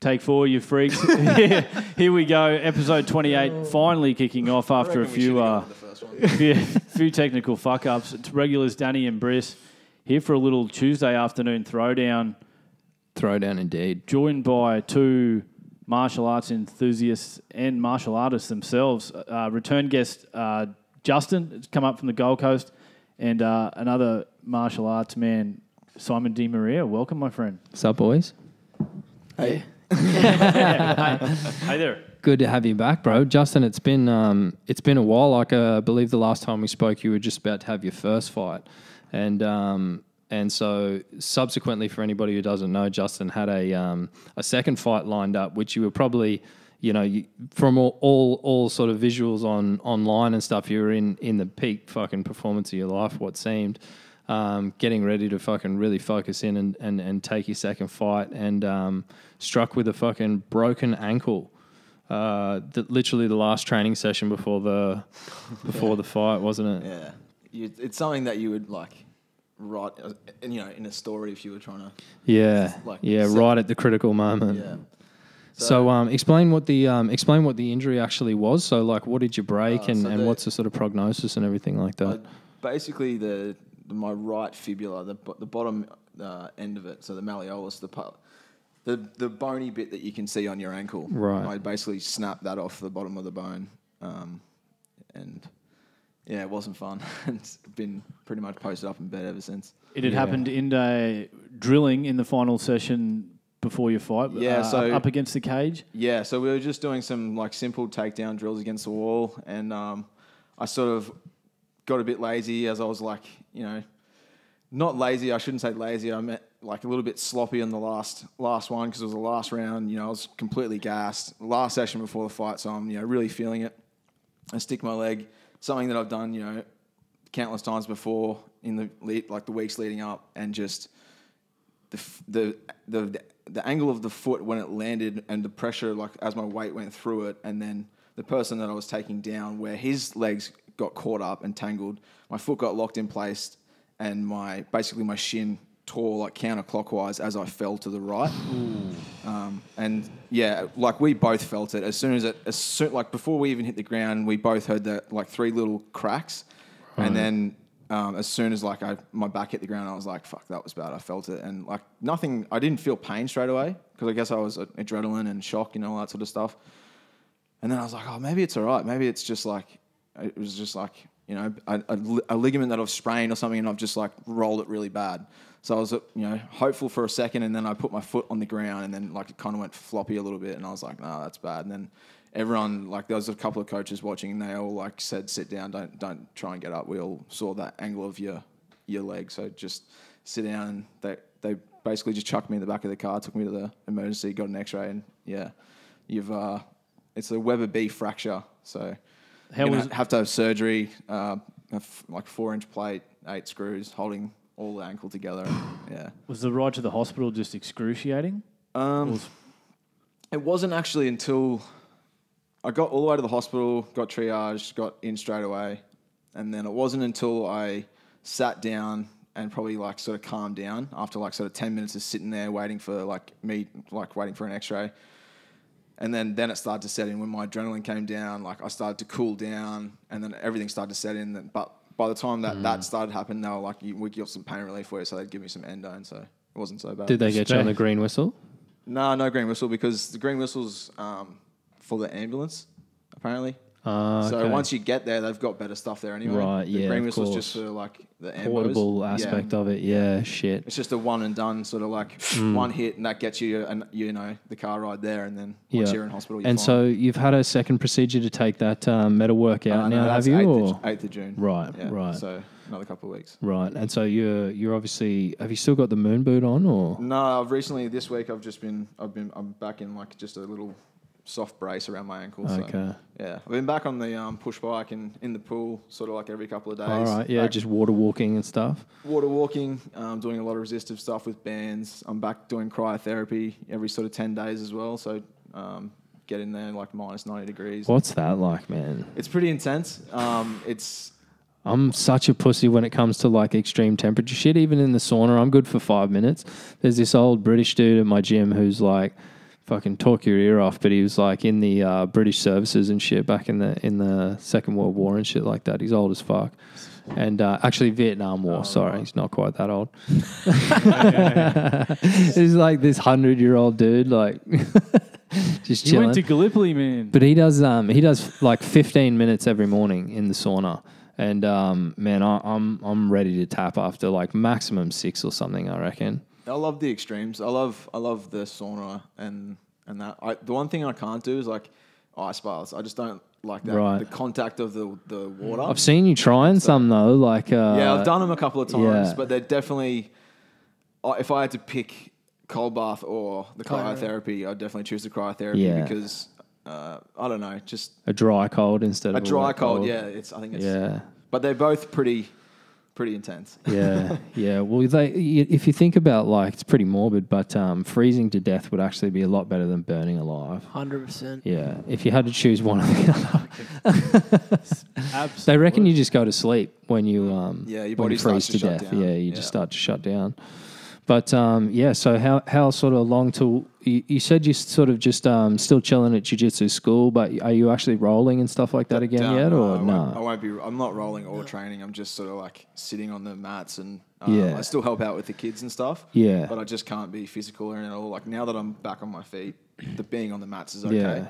Take four, you freaks. Here we go. Episode 28 finally kicking off after a reckon we should've few uh, with the first one. yeah, few technical fuck ups. It's regulars Danny and Briss here for a little Tuesday afternoon throwdown, Throwdown indeed. joined by two martial arts enthusiasts and martial artists themselves. Uh, return guest uh, Justin has come up from the Gold Coast, and uh, another martial arts man, Simon Di Maria. Welcome, my friend. What's up, boys? Hey, Hey there. Good to have you back, bro. Justin, it's been um, it's been a while. Like uh, I believe the last time we spoke, you were just about to have your first fight, and um, and so subsequently, for anybody who doesn't know, Justin had a um, a second fight lined up, which you were probably you know you, from all, all all sort of visuals on online and stuff. You were in in the peak fucking performance of your life. What seemed. Um, getting ready to fucking really focus in and, and, and take your second fight, and um, struck with a fucking broken ankle uh, literally the last training session before the before the fight, wasn't it? yeah, you, it's something that you would like write, uh, you know, in a story if you were trying to. Yeah, Like, yeah, so- right at the critical moment. Yeah. So, um, explain what the um, explain what the injury actually was. So, like, what did you break, Uh, and, so and the- what's the sort of prognosis and everything like that? Basically, the my right fibula, the the bottom uh, end of it, so the malleolus, the part, the the bony bit that you can see on your ankle. Right. I basically snapped that off the bottom of the bone, um, and yeah, it wasn't fun. it's been pretty much posted up in bed ever since. It had Yeah. happened in a drilling in the final session before your fight. Yeah, uh, so- up against the cage. Yeah, so we were just doing some like simple takedown drills against the wall, and um, I sort of got a bit lazy as I was like, you know, not lazy. I shouldn't say lazy. I meant like a little bit sloppy on the last last one because it was the last round. You know, I was completely gassed. Last session before the fight, so I'm you know really feeling it. I stick my leg, something that I've done you know countless times before in the lead, like the weeks leading up, and just the the the the angle of the foot when it landed and the pressure like as my weight went through it and then the person that I was taking down where his legs got caught up and tangled my foot got locked in place and my basically my shin tore like counterclockwise as I fell to the right um, and yeah like we both felt it as soon as it as soon like before we even hit the ground we both heard that like three little cracks and then um, as soon as like I my back hit the ground, I was like, "Fuck, that was bad." I felt it, and like nothing. I didn't feel pain straight away because I guess I was uh, adrenaline and shock, you know, all that sort of stuff. And then I was like, "Oh, maybe it's all right. Maybe it's just like it was just like you know a, a, a ligament that I've sprained or something, and I've just like rolled it really bad." So I was you know hopeful for a second, and then I put my foot on the ground, and then like it kind of went floppy a little bit, and I was like, "No, that's bad." And then everyone like there was a couple of coaches watching and they all like said sit down don't don't try and get up we all saw that angle of your your leg so just sit down they they basically just chucked me in the back of the car took me to the emergency got an x-ray and yeah you've uh it's a Weber B fracture so How you're was gonna have to have surgery uh like four inch plate eight screws holding all the ankle together and, yeah was the ride to the hospital just excruciating? um, Was- It wasn't actually until I got all the way to the hospital, got triaged, got in straight away, and then it wasn't until I sat down and probably like sort of calmed down after like sort of ten minutes of sitting there waiting for like me like waiting for an X-ray, and then then it started to set in when my adrenaline came down. Like I started to cool down, and then everything started to set in. But by the time that that started happening, they were like, "You- "We got some pain relief for you," so they'd give me some endo, and so it wasn't so bad. Did they get you on the green whistle? No, no green whistle because the green whistle's um, for the ambulance, apparently. Uh, So okay. once you get there, they've got better stuff there anyway. Right, The yeah, whistle's just for like the ambos. portable Yeah. aspect of it, yeah, shit. It's just a one and done sort of like Mm. one hit, and that gets you, and you know, the car ride there, and then once Yeah. you're in hospital, you're And fine. so you've had a second procedure to take that um, metal work out Uh, no, now, have you? 8th, Or? of, 8th of June. Right, Yeah, right. So another couple of weeks. Right, and so you're you're obviously have you still got the moon boot on or No, I've recently this week I've just been I've been I'm back in like just a little soft brace around my ankle. So, Okay. yeah, I've been back on the um, push bike and in the pool, sort of like every couple of days. all right, yeah, Back just water walking and stuff. water walking, um, doing a lot of resistive stuff with bands. I'm back doing cryotherapy every sort of ten days as well. So um, get in there like minus ninety degrees. What's that like, man? It's pretty intense. Um, it's I'm such a pussy when it comes to like extreme temperature shit. Even in the sauna, I'm good for five minutes. There's this old British dude at my gym who's like fucking talk your ear off, but he was like in the uh, British services and shit back in the in the Second World War and shit like that. He's old as fuck. And uh, actually, Vietnam War. sorry, he's not quite that old. he's like this hundred year old dude, like just He chilling. went to Gallipoli, man. But he does um he does like 15 minutes every morning in the sauna. And um man, I, I'm I'm ready to tap after like maximum six or something. I reckon. I love the extremes. I love I love the sauna and and that. I, the one thing I can't do is like ice baths. I just don't like that. Right. The contact of the the water. I've seen you trying some though. Like uh, yeah, I've done them a couple of times, yeah. but they're definitely. If I had to pick cold bath or the cryotherapy, I'd definitely choose the cryotherapy Yeah. because uh, I don't know, just a dry cold instead of a dry wet cold. Yeah, it's I think it's Yeah. but they're both pretty pretty intense. yeah, yeah. Well, they if you think about like it's pretty morbid, but um, freezing to death would actually be a lot better than burning alive. Hundred percent. Yeah, if you had to choose one or the other, Absolutely. they reckon you just go to sleep when you um Yeah, your when body you freeze to to death. down. Yeah, you Yeah. just start to shut down. But um, yeah, so how how sort of long till you, you said you're sort of just um, still chilling at jiu-jitsu school, but are you actually rolling and stuff like that again yet, no, or I no? won't, I won't be. I'm not rolling or training. I'm just sort of like sitting on the mats and uh, Yeah. I still help out with the kids and stuff. Yeah. but I just can't be physical or at all. Like now that I'm back on my feet, the being on the mats is okay. Yeah,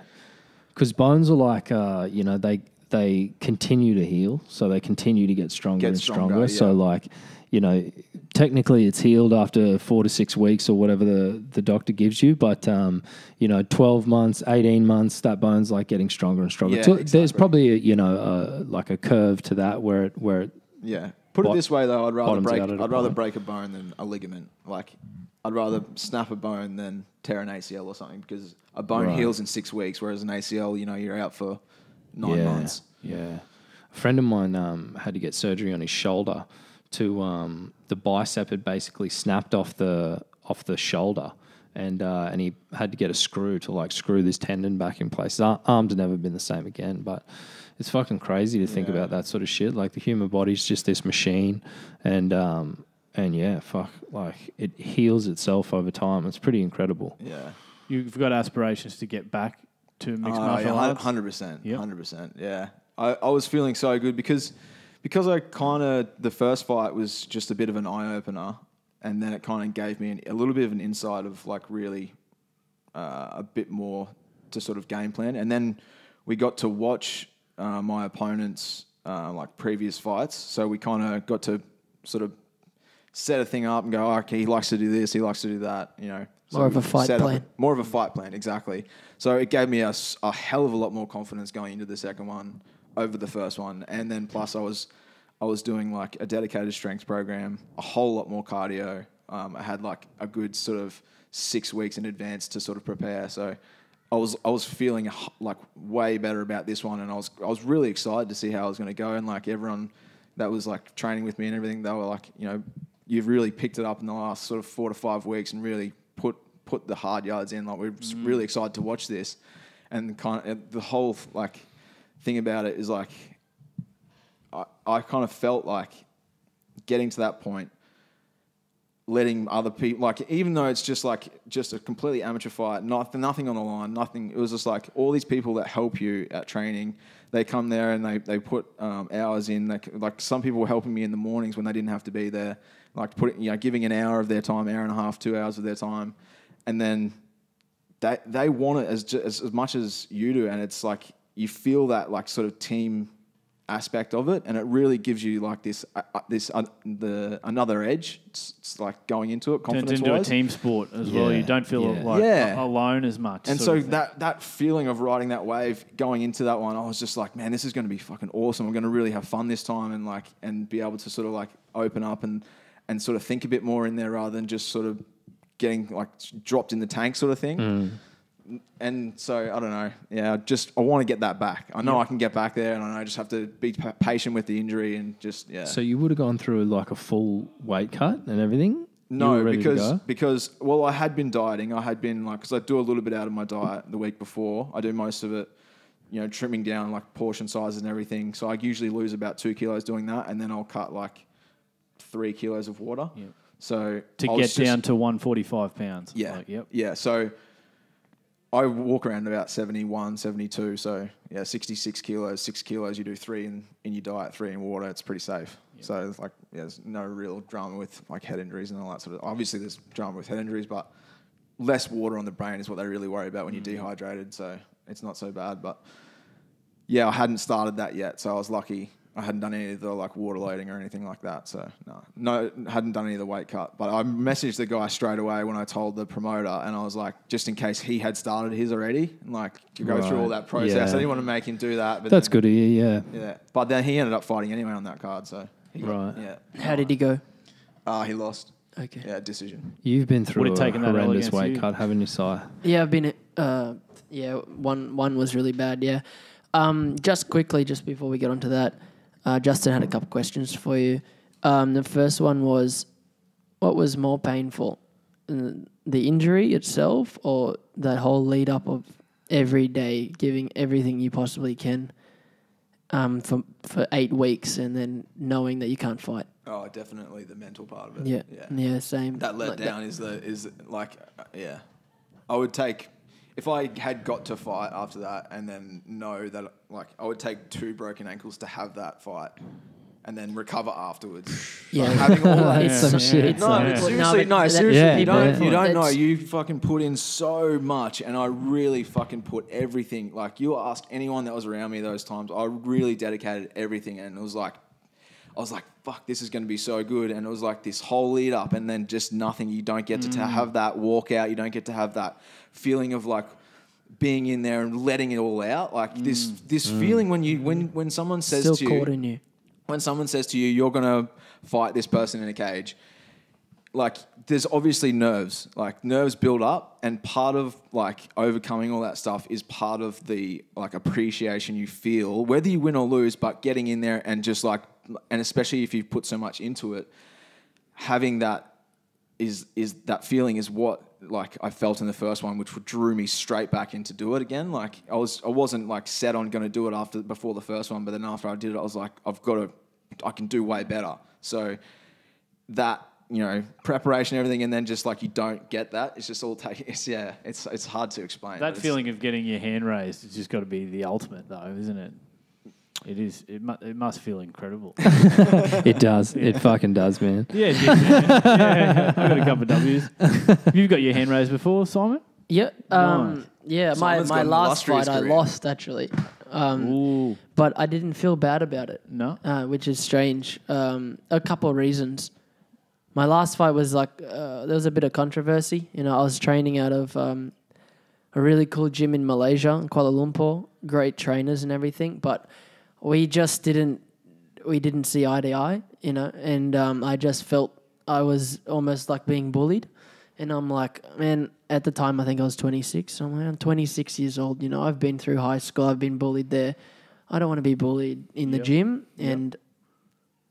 because bones are like uh, you know they they continue to heal, so they continue to get stronger Get and stronger. stronger, So like you know, technically it's healed after four to six weeks or whatever the the doctor gives you, but um, you know, twelve months, eighteen months, that bone's like getting stronger and stronger. Yeah, Till- There's probably a, you know a, like a curve to that where it where it Yeah. Put it this way though, I'd rather break. out at a I'd rather point. break a bone than a ligament. Like, I'd rather snap a bone than tear an ACL or something because a bone Right. heals in six weeks, whereas an ACL, you know, you're out for nine yeah, months. Yeah. A friend of mine um, had to get surgery on his shoulder to um, the bicep had basically snapped off the off the shoulder. And uh, and he had to get a screw to like screw this tendon back in place. His arms never been the same again. But it's fucking crazy to think Yeah. about that sort of shit. Like the human body's just this machine, and um, and yeah, fuck, like it heals itself over time. It's pretty incredible. Yeah. You've got aspirations to get back to mixed Oh, martial yeah, arts. hundred percent, Yep. hundred percent. Yeah, I, I was feeling so good because because I kind of the first fight was just a bit of an eye opener, and then it kind of gave me an, a little bit of an insight of like really uh, a bit more to sort of game plan, and then we got to watch uh, my opponents uh, like previous fights, so we kind of got to sort of set a thing up and go, oh, okay, he likes to do this, he likes to do that, you know. So More of a fight plan. more of a fight plan, exactly. So it gave me a hell of a lot more confidence going into the second one over the first one, and then plus I was I was doing like a dedicated strength program, a whole lot more cardio. Um, I had like a good sort of six weeks in advance to sort of prepare. So I was I was feeling like way better about this one, and I was I was really excited to see how I was going to go, and like everyone that was like training with me and everything, they were like, you know, you've really picked it up in the last sort of four to five weeks and really put put the hard yards in. Like we're just really excited to watch this, and kind of the whole like thing about it is like I, I kind of felt like getting to that point, letting other people like even though it's just like just a completely amateur fight, nothing nothing on the line, nothing. It was just like all these people that help you at training. They come there and they, they put um, hours in. Like, like some people were helping me in the mornings when they didn't have to be there, like putting you know giving an hour of their time, hour and a half, two hours of their time, and then they they want it as, as as much as you do, and it's like you feel that like sort of team aspect of it, and it really gives you like this uh, uh, this uh, the another edge. It's, it's like going into it Turns confidence into a team sport as well. You don't feel yeah. like Yeah. alone as much. And so that that feeling of riding that wave, going into that one, I was just like, man, this is going to be fucking awesome. I'm going to really have fun this time, and like, and be able to sort of like open up and and sort of think a bit more in there rather than just sort of getting like dropped in the tank sort of thing. Mm. And so I don't know. Yeah, I just I want to get that back. I know I can get back there, and I know I just have to be patient with the injury and just yeah. So you would have gone through like a full weight cut and everything. No, were ready to because because well, I had been dieting. I had been like because I do a little bit out of my diet the week before. I do most of it, you know, trimming down like portion sizes and everything. So I usually lose about two kilos doing that, and then I'll cut like three kilos of water. So to get just- down to 145 pounds. yeah, Like, yep. yeah. So I walk around about 71, 72. So yeah, 66 kilos, six kilos. You do three in, in your diet, three in water. It's pretty safe. So it's like yeah, there's no real drama with like head injuries and all that sort of. Obviously, there's drama with head injuries, but less water on the brain is what they really worry about when you're mm-hmm. dehydrated. So it's not so bad. But yeah, I hadn't started that yet, so I was lucky. I hadn't done any of the like water loading or anything like that. So no, no, hadn't done any of the weight cut. But I messaged the guy straight away when I told the promoter, and I was like, just in case he had started his already, and like to go through all that process. yeah. I didn't want to make him do that. But That's then- good of you. Yeah. Yeah, but then he ended up fighting anyway on that card. So he Right. yeah, How did he go? uh, he lost. Okay. Yeah, decision. You've been through Would've a taken that horrendous against weight you. cut, haven't you, Si? Yeah, I've been. Uh, yeah, one one was really bad. Yeah. Um, just quickly, just before we get onto that, uh, Justin had a couple questions for you. Um, the first one was, what was more painful, Uh, the injury itself, or that whole lead up of every day giving everything you possibly can, um, for for eight weeks, and then knowing that you can't fight. Oh, definitely the mental part if I had got to fight after that and then know that like I would take two broken ankles to have that fight and then recover afterwards. Yeah. Like, having all that. It's some so- shit. No, Yeah. but no, seriously, but no, seriously, Yeah, you don't, you don't know. You fucking put in so much, and I really fucking put everything. Like you ask anyone that was around me those times, I really dedicated everything, and it was like, I was like, fuck, this is going to be so good, and it was like this whole lead up, and then just nothing. You don't get to, to mm. have that walkout. You don't get to have that feeling of like being in there and letting it all out. Like this, mm. this mm. feeling when you when when someone says Still to you, in you. when someone says to you, you're going to fight this person in a cage, like there's obviously nerves, like nerves build up, and part of like overcoming all that stuff is part of the like appreciation you feel, whether you win or lose, but getting in there and just like, and especially if you've put so much into it, having that is is that feeling is what like I felt in the first one, which drew me straight back in to do it again. Like I was, I wasn't like set on going to do it after before the first one, but then after I did it, I was like, I've got to, I can do way better. So that you know preparation, everything, and then just like you don't get that, it's just all taking. It's yeah, it's it's hard to explain. That feeling of getting your hand raised has just got to be the ultimate, though, isn't it? It is. It, mu- it must feel incredible. It does. It fucking does, man. yeah, it did, man. yeah, yeah. I got a couple of W's. You've got your hand raised before, Simon. Yeah, um, yeah. My, Simon's got my an last illustrious fight I career. lost actually, um, Ooh, but I didn't feel bad about it, no. uh, which is strange. Um, a couple of reasons. My last fight was like uh, there was a bit of controversy. You know, I was training out of um, a really cool gym in Malaysia, in Kuala Lumpur. Great trainers and everything, but we just didn't we didn't see eye to eye. You know, and um, I just felt I was almost like being bullied. And I'm like, man, at the time I think I was 26. So I'm like, I'm 26 years old. You know, I've been through high school. I've been bullied there. I don't want to be bullied in the Yep. gym. And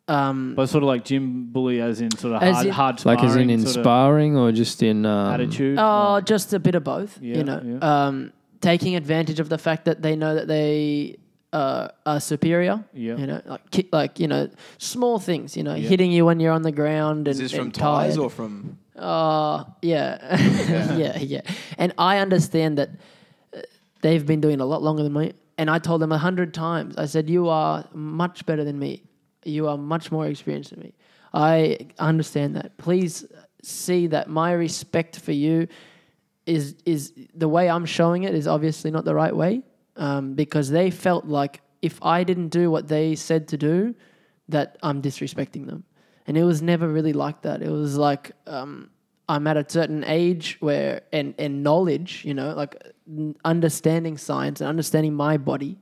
um, But sort of like gym bully, as in sort of As hard, in- hard Like, as in sparring in sort sparring or just in um, attitude. oh, just a bit of both. Yeah, you know, yeah. um, taking advantage of the fact that they know that they uh, are superior. Yeah. You know, like ki- like you know, small things. You know, Yeah. hitting you when you're on the ground and, Is this from and ties or from? Uh, yeah. yeah, yeah, And I understand that uh, they've been doing it a lot longer than me. And I told them a hundred times, I said, You are much better than me. You are much more experienced than me. I understand that. Please see that my respect for you is is the way I'm showing it is obviously not the right way. Um, because they felt like if I didn't do what they said to do, that I'm disrespecting them. And it was never really like that. It was like um, I'm at a certain age where and and knowledge, you know, like understanding science and understanding my body,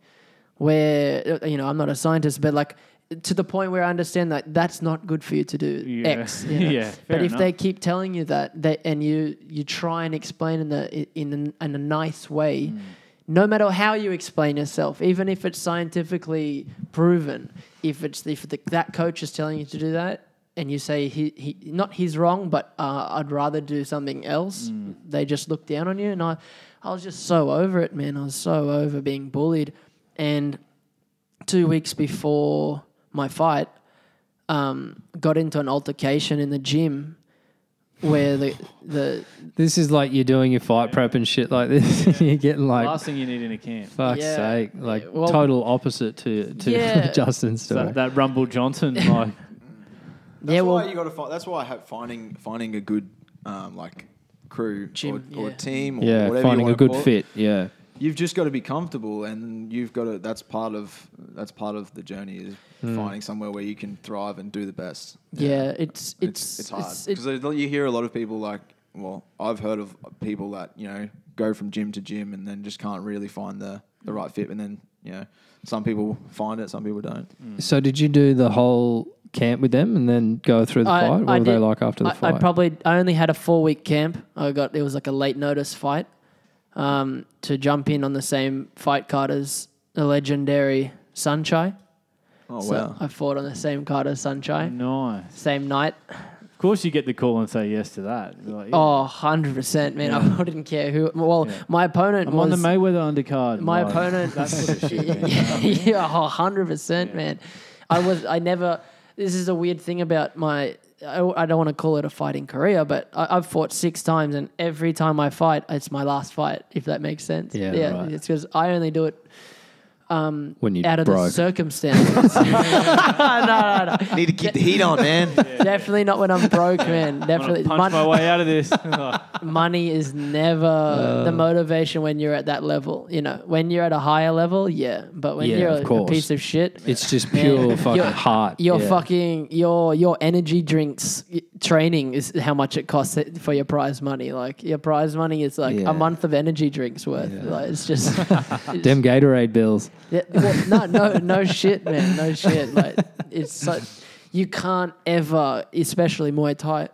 where uh, you know I'm not a scientist, but like to the point where I understand that that's not good for you to do Yeah. X. you know? Yeah, But if they keep telling you that, they, and you you try and explain in the in a, in a nice way, Mm. No matter how you explain yourself, even if it's scientifically proven, if it's if the, that coach is telling you to do that, and you say he, he not he's wrong, but uh, I'd rather do something else, Mm. they just look down on you, and I I was just so over it, man. I was so over being bullied, and two weeks before my fight, um, got into an altercation in the gym where the the This is like you're doing your fight prep and shit like this. you're getting like, Last thing you need in a camp. fuck's Yeah. sake, like Yeah, well- total opposite to to Yeah. Justin's It's story. That, that Rumble Johnson, like That's yeah, why well, you got to find. That's why I have finding finding a good um, like crew Gym, or, or yeah. team or yeah, whatever finding you a wanna good call it. fit. Yeah, You've just got to be comfortable, and you've got to. That's part of that's part of the journey is Hmm. finding somewhere where you can thrive and do the best. yeah, it's It's it's it's hard it's- it- because you hear a lot of people like. Well, I've heard of people that you know go from gym to gym and then just can't really find the the right fit, and then you know some people find it, some people don't. So did you do the whole camp with them and then go through the I- fight? What I were they like after the I, fight? I probably I only had a four week camp. I got it was like a late notice fight um, to jump in on the same fight card as the legendary Saenchai. Oh so wow! I fought on the same card as Saenchai, nice. same night. Of course, you get the call and say yes to that. You're like, yeah. Oh, 100 percent, man. I didn't care who. Well, Yeah. my opponent I'm was on the Mayweather undercard. my Like, opponent. That sort of shit. man. yeah, yeah, hundred percent, Yeah. man. I was. I never. This is a weird thing about my. I, I don't want to call it a fighting career, but I, I've fought six times, and every time I fight, it's my last fight. If that makes sense. Yeah, right. It's because I only do it um, when you out of the circumstances. no, no, no. Need to keep the heat on, man. Definitely not when I'm broke, man. Definitely, punch Mon- my way out of this. money is never the motivation when you're at that level. You know, when you're at a higher level, yeah. But when Yeah, you're a, a piece of shit, it's just Man, pure fucking you're- heart. your yeah. fucking your your energy drinks training is how much it costs it for your prize money. Like your prize money is like Yeah. a month of energy drinks worth. Yeah. Like, it's just it's- Them Gatorade bills. Yeah, well, no no no shit, man, no shit. Like it's so you can't ever, especially Muay Thai,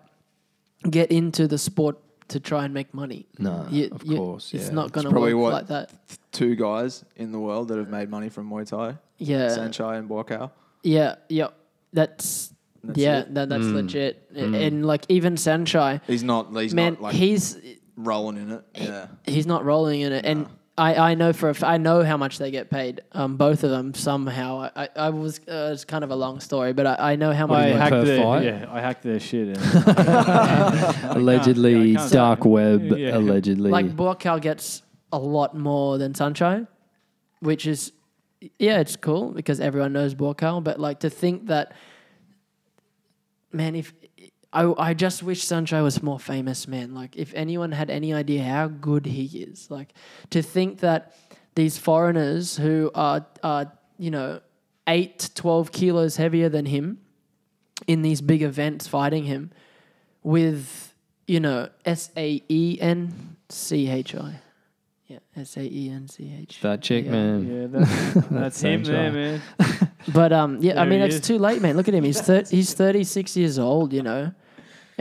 get into the sport to try and make money. No, You- of you- course. it's yeah. not going to probably work what- like that. Two guys in the world that have made money from Muay Thai, Yeah, Saenchai and Buakaw. yeah, yeah. That's, That's yeah, it. that, that's Mm. legit. And like even Saenchai, He's not. He's man, not like he's rolling in it. Yeah. he's not rolling in it, and I, I know for a f- I know how much they get paid. Um, both of them somehow. I, I, I was uh, it's kind of a long story, but I, I know how much. I they- want hacked per their, fight? yeah, I hacked their shit. And allegedly I can't- dark web. Yeah. Allegedly, like Buakaw gets a lot more than Saenchai, which is yeah, it's cool because everyone knows Buakaw. But like to think that, man, if I I just wish Saenchai was more famous, man. Like if anyone had any idea how good he is, like to think that these foreigners who are are you know eight to twelve kilos heavier than him in these big events fighting him with you know S A E N C H I. Yeah, S A E N C H. that chick, Yeah. man. yeah, that's, that's him there, man. But um, yeah, I mean it's is. too late, man. Look at him. He's thir- he's thirty six years old, you know,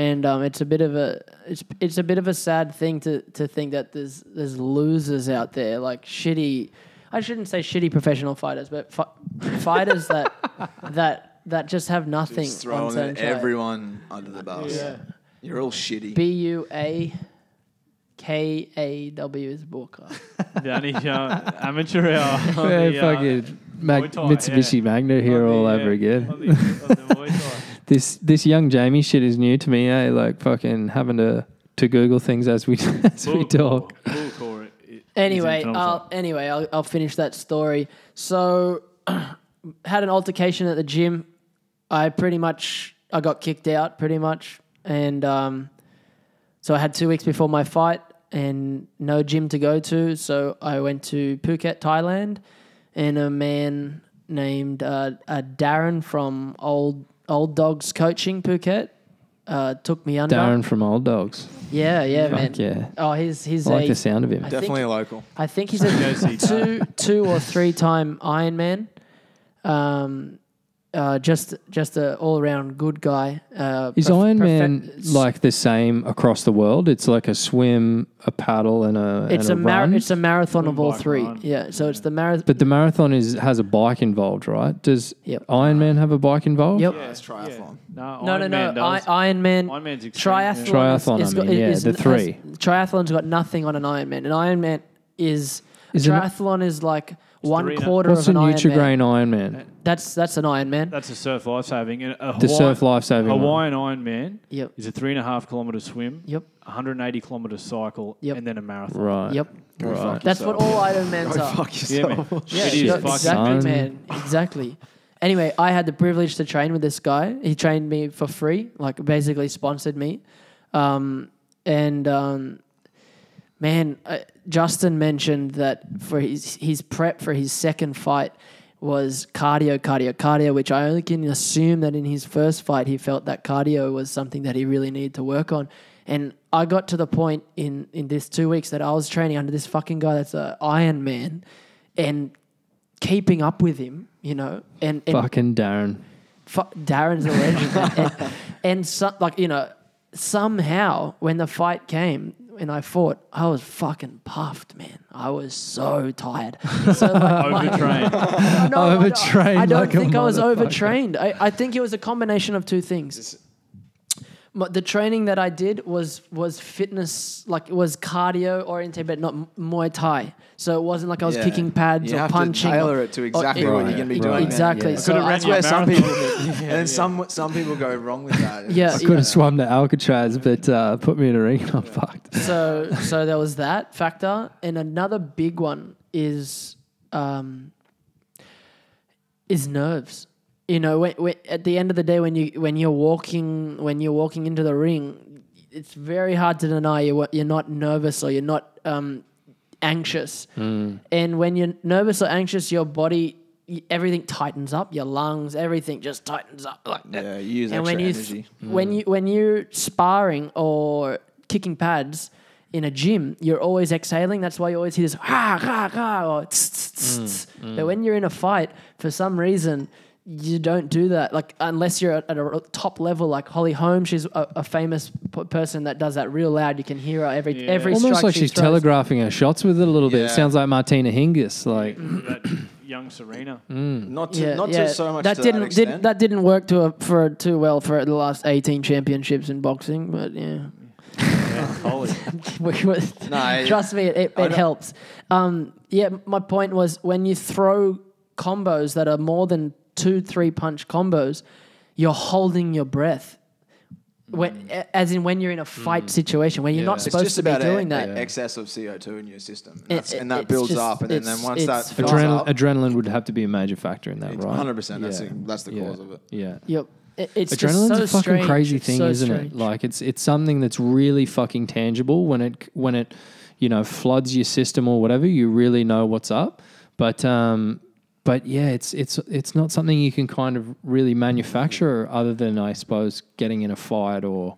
and um, it's a bit of a it's it's a bit of a sad thing to to think that there's there's losers out there like shitty. I shouldn't say shitty professional fighters, but fi- fighters that that that just have nothing Just throwing Sunshine. everyone under the bus. Yeah. You're all shitty. B U A K A W is Buakaw. The only uh, amateur hour. on Yeah, the, uh, fucking Mag- Thai, Mitsubishi yeah. Magna here the, all over again. On the- on the Muay Thai. This this young Jamie shit is new to me, eh? Like fucking having to to Google things as we as we talk. bull core it- it- Anyway, I'll, anyway, I'll, I'll finish that story. So, had an altercation at the gym. I pretty much I got kicked out pretty much, and um, so I had two weeks before my fight and no gym to go to. So I went to Phuket, Thailand, and a man named uh, uh, Darren from Old Old Dogs Coaching Phuket uh, took me under. Darren from Old Dogs. Yeah, yeah, Fuck man. yeah. Oh, he's he's I like a the sound of him. I Definitely think- a local. I think he's a two two or three time Ironman. Um, uh, just just a all around good guy. Uh, Is prof- Iron profe- Man like the same across the world? It's like a swim, a paddle, and a It's and a a mar- run. it's a marathon Swim, of all three. run. Yeah, so it's the marathon. but the marathon is has a bike involved, right? Does Yep. Iron Man have a bike involved? Yep. Yeah, it's triathlon. No, no, no, Iron no. Man does. I, Iron Man. Iron Man's extreme, yeah. Triathlon. is- Triathlon, is I got- mean, yeah, is- the has- three. triathlon's got nothing on an Ironman. An Ironman is Is it not- triathlon is like one three quarter What's of a an Ironman. Nutri-Grain Ironman? That's that's an Ironman. That's a surf lifesaving. And a The Hawaiian- surf lifesaving. one. Hawaiian Ironman Yep. is a three and a half kilometer swim, Yep. 180 kilometer cycle, Yep. and then a marathon. Right. Yep. Go Right. That's what all Ironmans Go are. fuck Yeah, man. yourself. it is yeah, fucking exactly, Son. man. Exactly. Anyway, I had the privilege to train with this guy. He trained me for free, like basically sponsored me. Um, and um, man, uh, Justin mentioned that for his his prep for his second fight was cardio, cardio, cardio, which I only can assume that in his first fight he felt that cardio was something that he really needed to work on. And I got to the point in in this two weeks that I was training under this fucking guy that's a Iron Man, and keeping up with him, you know, and, and Fucking Darren. fu- Darren's a legend, man. and, and so, like you know, somehow when the fight came and I fought, I was fucking puffed, man. I was so tired. So like, my- Overtrained. no, I don't- Overtrained I don't like think I was overtrained. I, I think it was a combination of two things. My- The training that I did was was fitness, like it was cardio oriented, but not Muay Thai. So it wasn't like I was Yeah. kicking pads You or have punching. to or- tailor it to or- exactly what what you're you're going to be Right. doing. Exactly. Yeah. So I- That's where some marathon. people, and then some some people go wrong with that. Yeah, I could have swum to Alcatraz, but uh, put me in a ring. I'm fucked. so so there was that factor, and another big one is um, is nerves. You know, when, when, at the end of the day, when you when you're walking when you're walking into the ring, it's very hard to deny you you're not nervous or you're not um, anxious. Hmm. And when you're nervous or anxious, your body everything tightens up. Your lungs, everything just tightens up. Like Yeah, you use and extra when you energy. when hmm. you when you're sparring or kicking pads in a gym, you're always exhaling. That's why you always hear this ha ha ha or tss, tss, tss, tss. Hmm, but when you're in a fight, for some reason. You don't do that, like unless you're at, at a top level, like Holly Holm. She's a, a famous p- person that does that real loud. You can hear her every Yeah. every Almost strike like she she's throws. telegraphing her shots with it a little bit. It sounds like Martina Hingis. Like, that young Serena. Not to, Yeah, not yeah. to so much that to didn't that did, that didn't work to a, for too well for the last eighteen championships in boxing, but yeah. Yeah, holy. No, Trust me, it, it, it helps. Um, yeah, my point was when you throw combos that are more than two, three punch combos, you're holding your breath. When, a- as in when you're in a fight situation where you're not Yeah. it's supposed just to be doing a, that. a excess of CO2 in your system, and, It- it- and that builds just- up, and then, then once it's that adrenal, up, adrenaline would have to be a major factor in that, it's right? 100%. That's Yeah. the, that's the yeah. cause of it. Yeah. Yep. It, it's just Adrenaline's so a fucking strange. crazy thing, so isn't strange. it? Like it's it's something that's really fucking tangible when it when it you know floods your system or whatever. You really know what's up, but um, but yeah, it's it's it's not something you can kind of really manufacture other than I suppose getting in a fight or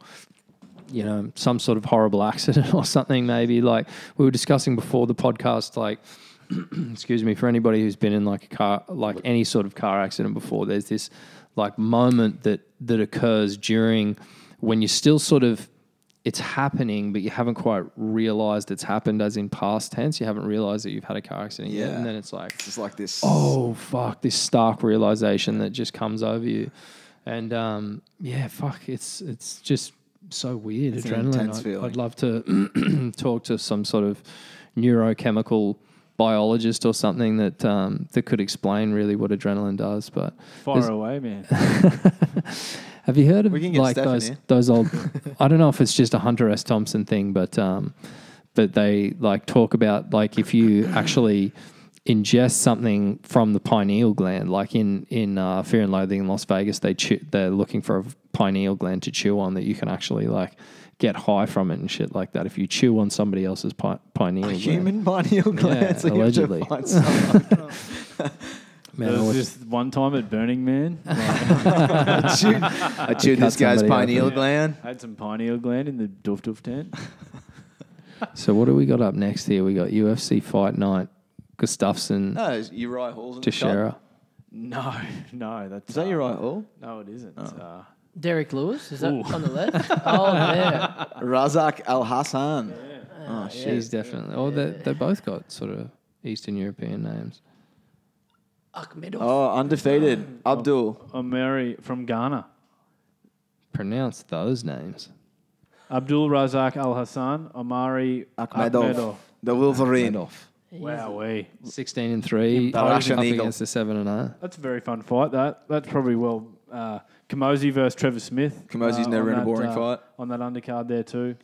you know some sort of horrible accident or something. Maybe like we were discussing before the podcast, like excuse me, for anybody who's been in like a car, like any sort of car accident before, there's this like moment that that occurs during when you're still sort of it's happening, but you haven't quite realized it's happened as in past tense. You haven't realized that you've had a car accident yet, and then it's like, It's just like this. oh fuck, this stark realization that just comes over you, and um, yeah, fuck, it's it's just so weird. It's an Adrenaline. intense I'd, feeling. I'd love to talk to some sort of neurochemical biologist or something that um, that could explain really what adrenaline does. But Far away, man. have you heard of We can get like Stefan those those old? I don't know if it's just a Hunter S. Thompson thing, but um, but they like talk about like if you actually ingest something from the pineal gland, like in in uh, Fear and Loathing in Las Vegas, they chew, they're looking for a pineal gland to chew on that you can actually like get high from it and shit like that. If you chew on somebody else's pi- pineal a gland, human pineal gland. so have to allegedly. find someone. man, there I was would- this one time at Burning Man. I chewed, I chewed cut this guy's somebody up, pineal yeah. gland. I had some pineal gland in the doof doof tent. so what do we got up next here? We got UFC Fight Night, Gustafsson, No, it's Uriah Hall's in the. Teixeira. No, no, that's Is that uh, Uriah Hall? No, it isn't. Uh, Derrick Lewis is that Ooh. on the left? oh, there. Razak Al Hassan. Oh He's shit. definitely. Oh, they they both got sort of Eastern European names. Akhmedov. Oh, undefeated. Abdul. Omari from Ghana. Pronounce those names. Abdul Razak Al Hassan, Omari Akhmedov. Akhmedov. The Wolverine. Madoff. Wow, we. 16 and 3 That up Russian Eagle. against the 7 and 0. That's a very fun fight. That that's probably well. Uh, Kamosi versus Trevor Smith. Kamosi's uh, never in a that, boring uh, fight. on that undercard there too.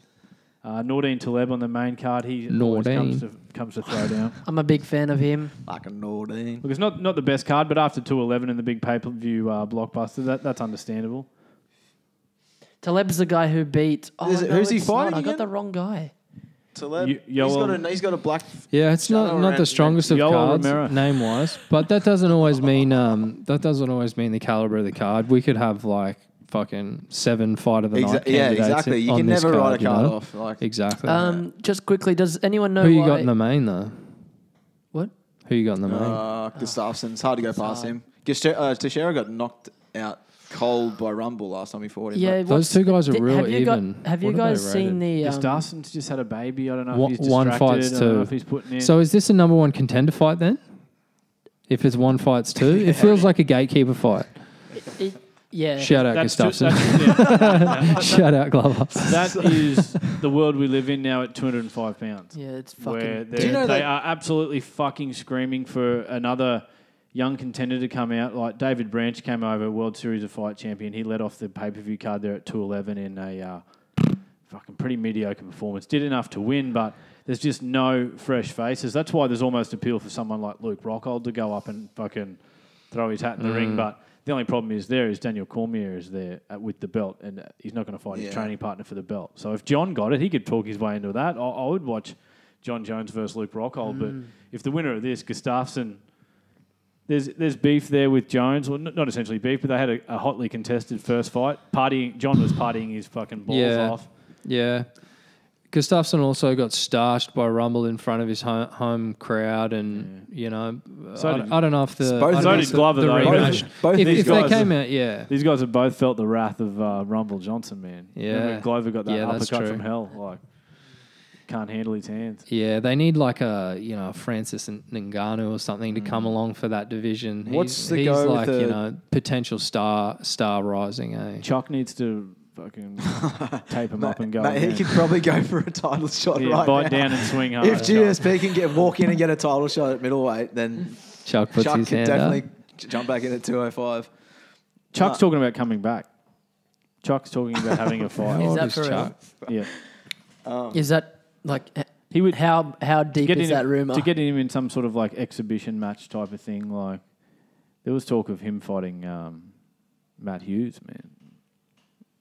Uh, Nordine Taleb on the main card. He always Nordine. comes to comes to throw down. I'm a big fan of him. Like a Nordine. Look, it's not not the best card, but after two eleven in the big pay per view uh, blockbuster, that that's understandable. Taleb's the guy who beat. Oh, Is it- no, who's he it's not. fighting I got again? the wrong guy. Taleb. You- he's, got a, he's got a black. Yeah, it's not, not the strongest of Yoel cards Romero. name wise, but that doesn't always mean um, that doesn't always mean the caliber of the card. We could have like fucking seven fight of the night. Yeah, candidates exactly. You on can this never write a you card know? off. Like Exactly. Um, just quickly, does anyone know Who you why? got in the main though? what? Who you got in the main? uh, Gustafsson. It's hard to go past him. Gish- uh, Teixeira got knocked out cold by Rumble last time we fought him. Yeah, Those two guys are di- real have you even. Got, have you What are they guys seen the? Because Um, Darson's just had a baby. I don't know One- if he's one distracted. fights I don't know two. if he's putting in. So is this a number one contender fight then? If it's one fights two, it feels like a gatekeeper fight. it- yeah. Shout out that's ju- Gustafsson. that's- yeah. Shout out Glover. that is the world we live in now at 205 pounds. Yeah, it's where fucking. they're- you know they that- are absolutely fucking screaming for another young contender to come out. Like David Branch came over, World Series of Fight champion. He led off the pay per view card there at 211 in a uh, fucking pretty mediocre performance. Did enough to win, but there's just no fresh faces. That's why there's almost appeal for someone like Luke Rockhold to go up and fucking throw his hat in the Mm. ring. But the only problem is there is Daniel Cormier is there uh, with the belt, and uh, he's not going to fight his Yeah. training partner for the belt. So if Jon got it, he could talk his way into that. I, I would watch Jon Jones versus Luke Rockhold. But if the winner of this, Gustafsson, there's there's beef there with Jones. Well, n- not essentially beef, but they had a, a hotly contested first fight. Partying, Jon was partying his fucking balls Yeah. off. Yeah. Gustafsson also got starched by Rumble in front of his home, home crowd, and you know, So I, did- I don't know if the Both- so did the- Glover, the rematch- Both- both if, these if they guys- came out, yeah, These guys have both felt the wrath of uh, Rumble Johnson, man. Yeah. Glover got that Yeah, uppercut from hell. Like, can't handle his hands. yeah, they need like a you know Francis Ngannou or something to Mm. come along for that division. What's he's, the he's go with like you the- know potential star star rising, eh? Chuck needs to fucking tape him up and go. Mate, he again. could probably go for a title shot yeah, right bite now. down and swing hard. If GSP can get walk in and get a title shot at middleweight, then Chuck puts Chuck his could hand definitely up. jump back in at 205. Chuck's Uh, talking about coming back. Chuck's talking about having a fight. Is old that is for real? Chuck? yeah, Is that like he would how how deep is in that rumor? to get him in some sort of like exhibition match type of thing. Like there was talk of him fighting um, Matt Hughes, man.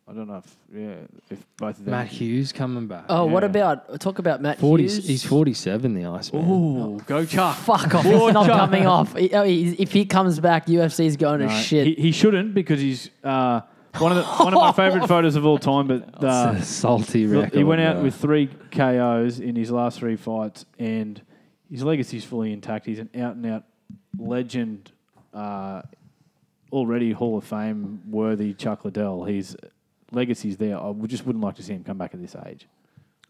I don't know if yeah, if both of them. Matt Hughes coming back. oh, what yeah. about talk about Matt Forty. Hughes? He's forty-seven. The Iceman. Ooh, go Chuck. Fuck off! It's not coming off. He- oh, he's- If he comes back, UFC's going to No, shit. He, he shouldn't because he's uh, one of the, one of my favorite photos of all time. But It's uh, a salty record. he went out bro. with three KOs in his last three fights, and his legacy's fully intact. He's an out and out legend, uh, already Hall of Fame worthy Chuck Liddell. His legacy's there. I would- just wouldn't like to see him come back at this age.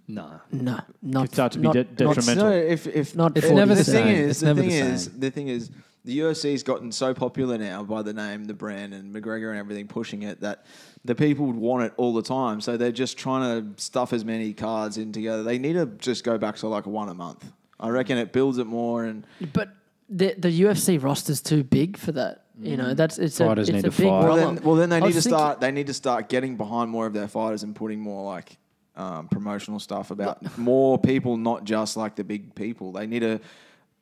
No. no, not Could start to be not, de- not- detrimental. No, if if Not if It's never the the thing same. is It's the never thing the is same. the thing is the UFC's gotten so popular now by the name, the brand, and McGregor and everything pushing it that the people would want it all the time. So they're just trying to stuff as many cards in together. They need to just go back to like a one a month. I reckon it builds it more and But the the UFC roster's too big for that. You know, that's it's Fighters a, it's need a to big fight. well problem. then, well then they I need to thinking- start they need to start getting behind more of their fighters and putting more like um, promotional stuff about more people, not just like the big people. They need to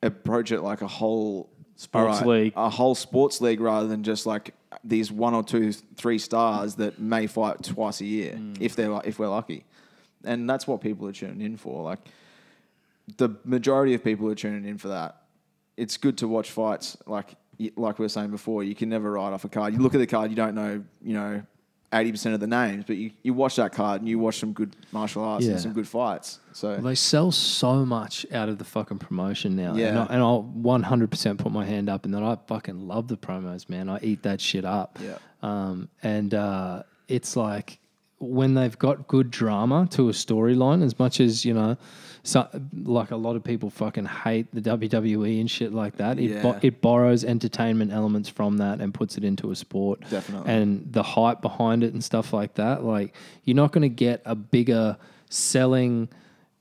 approach it like a whole Sports league. a whole sports league rather than just like these one or two, three stars that may fight twice a year Mm. if they're if we're lucky, and that's what people are tuning in for. Like the majority of people are tuning in for that. It's good to watch fights like y- like we were saying before. You can never write off a card. You look at the card, you don't know, you know, eighty percent of the names, but you, you watch that card and you watch some good martial arts Yeah. and some good fights. So Well, they sell so much out of the fucking promotion now. Yeah. And, I, and I'll 100% put my hand up in that. I fucking love the promos, man. I eat that shit up. Yeah. Um, and uh, it's like when they've got good drama to a storyline, as much as, you know, so, like a lot of people fucking hate the WWE and shit like that. It, bo- it borrows entertainment elements from that and puts it into a sport. Definitely. And the hype behind it and stuff like that. Like, you're not going to get a bigger selling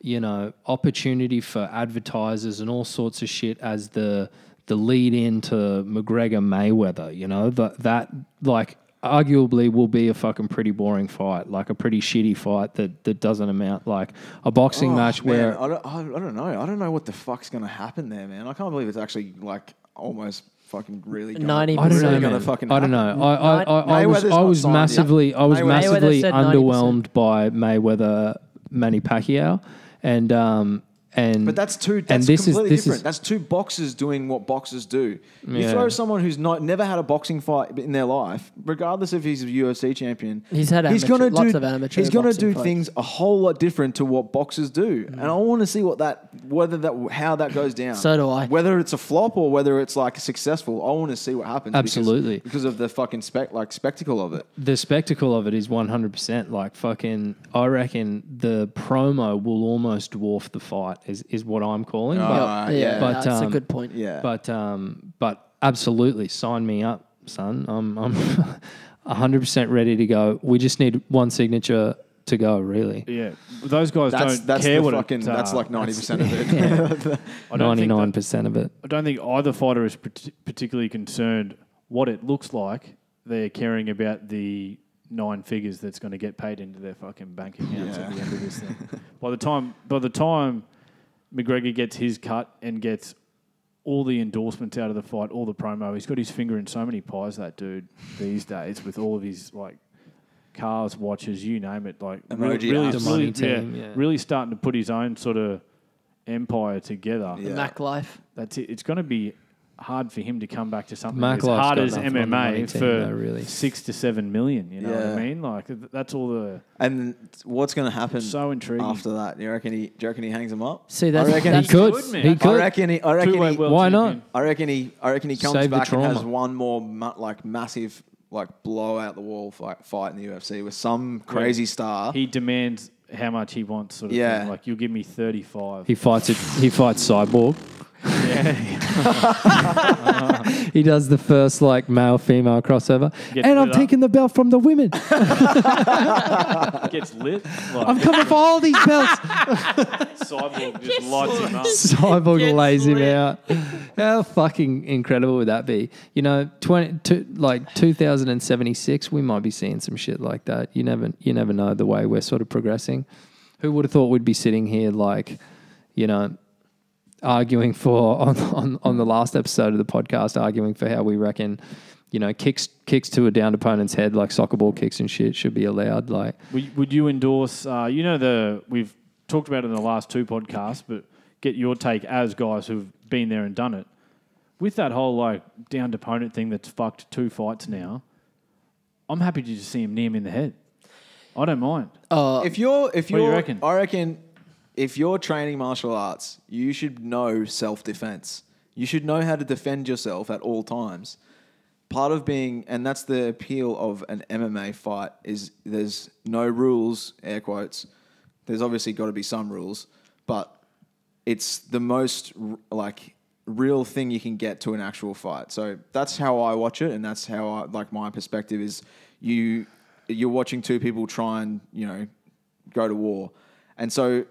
you know, opportunity for advertisers and all sorts of shit as the the lead into McGregor Mayweather. You know that that like arguably will be a fucking pretty boring fight, like a pretty shitty fight that that doesn't amount like a boxing Oh, match man, where I don't, I, I don't know. I don't know what the fuck's gonna happen there, man. I can't believe it's actually like almost fucking really. Gonna, 90%. I don't know, really gonna fucking I don't know. I, I, I, I was, I was signed yet. massively, I was Mayweather- massively Mayweather underwhelmed by Mayweather, Manny Pacquiao, and um, and But that's two. That's and this is completely this different. is that's two boxers doing what boxers do. You Yeah. throw someone who's not never had a boxing fight in their life, regardless if he's a UFC champion. He's had he's amateur- gonna lots do. of amateur he's gonna do fights. things a whole lot different to what boxers do, Mm. and I want to see what that whether that how that goes down. So do I. Whether it's a flop or whether it's like successful, I want to see what happens. because- Absolutely. because, of the fucking spec like spectacle of it. the spectacle of it is 100% like fucking i reckon the promo will almost dwarf the fight is, is what i'm calling Oh, but, Uh, yeah, yeah. But, that's a um, good point. Yeah, but um but absolutely sign me up son i'm i'm 100% ready to go we just need one signature to go really Yeah, those guys that's don't that's care the what fucking. it, that's uh, like ninety percent of it. I don't think 99% of it I don't think either fighter is parti- particularly concerned what it looks like. They're caring about the nine figures that's going to get paid into their fucking bank accounts at the end of this thing. by the time, by the time McGregor gets his cut and gets all the endorsements out of the fight, all the promo, he's got his finger in so many pies. That dude these days with all of his like cars, watches, you name it, like really, Emoji really, apps. The really, money yeah, yeah. really starting to put his own sort of empire together. Yeah. Mac life. That's it. It's going to be hard for him to come back to something Mac as Life's hard got as nothing on the money MMA team, for though, really. six to seven million. You know what I mean? Like th- that's all the And what's going to happen so intriguing. after that? You reckon he? Do you reckon he hangs him up? See, that's- I reckon that's he could good, man. he I could reckon he. I reckon he. world Why not? I reckon he. I reckon he comes Save the back and has trauma. one more ma- like massive like blow out the wall fight, fight in the UFC with some crazy star. He demands how much he wants, sort of Yeah. thing. Like you'll give me thirty five. he fights it he fights cyborg he does the first like male female crossover Get and i'm up. taking the belt from the women gets lit. Like, i'm coming for all these belts Cyborg just lights him up. Cyborg Gets lays him lit. out. How fucking incredible would that be? You know, twenty two, like two thousand and seventy six, we might be seeing some shit like that. You never, you never know the way we're sort of progressing. Who would have thought we'd be sitting here like, you know, arguing for on on, on the last episode of the podcast, arguing for how we reckon. You know, kicks kicks to a downed opponent's head like soccer ball kicks and shit should be allowed. Like, Would, would you endorse? Uh, you know the we've talked about it in the last two podcasts, but get your take as guys who've been there and done it. With that whole like downed opponent thing that's fucked two fights now, I'm happy to just see him knee him in the head. I don't mind. Oh, if you're, if What do you're, you reckon? I reckon, if you're training martial arts, you should know self defense. You should know how to defend yourself at all times. Part of being, and that's the appeal of an MMA fight, is there's no rules, air quotes. There's obviously got to be some rules, but it's the most like real thing you can get to an actual fight. So that's how I watch it, and that's how I like my perspective is you you're watching two people try and you know go to war, and so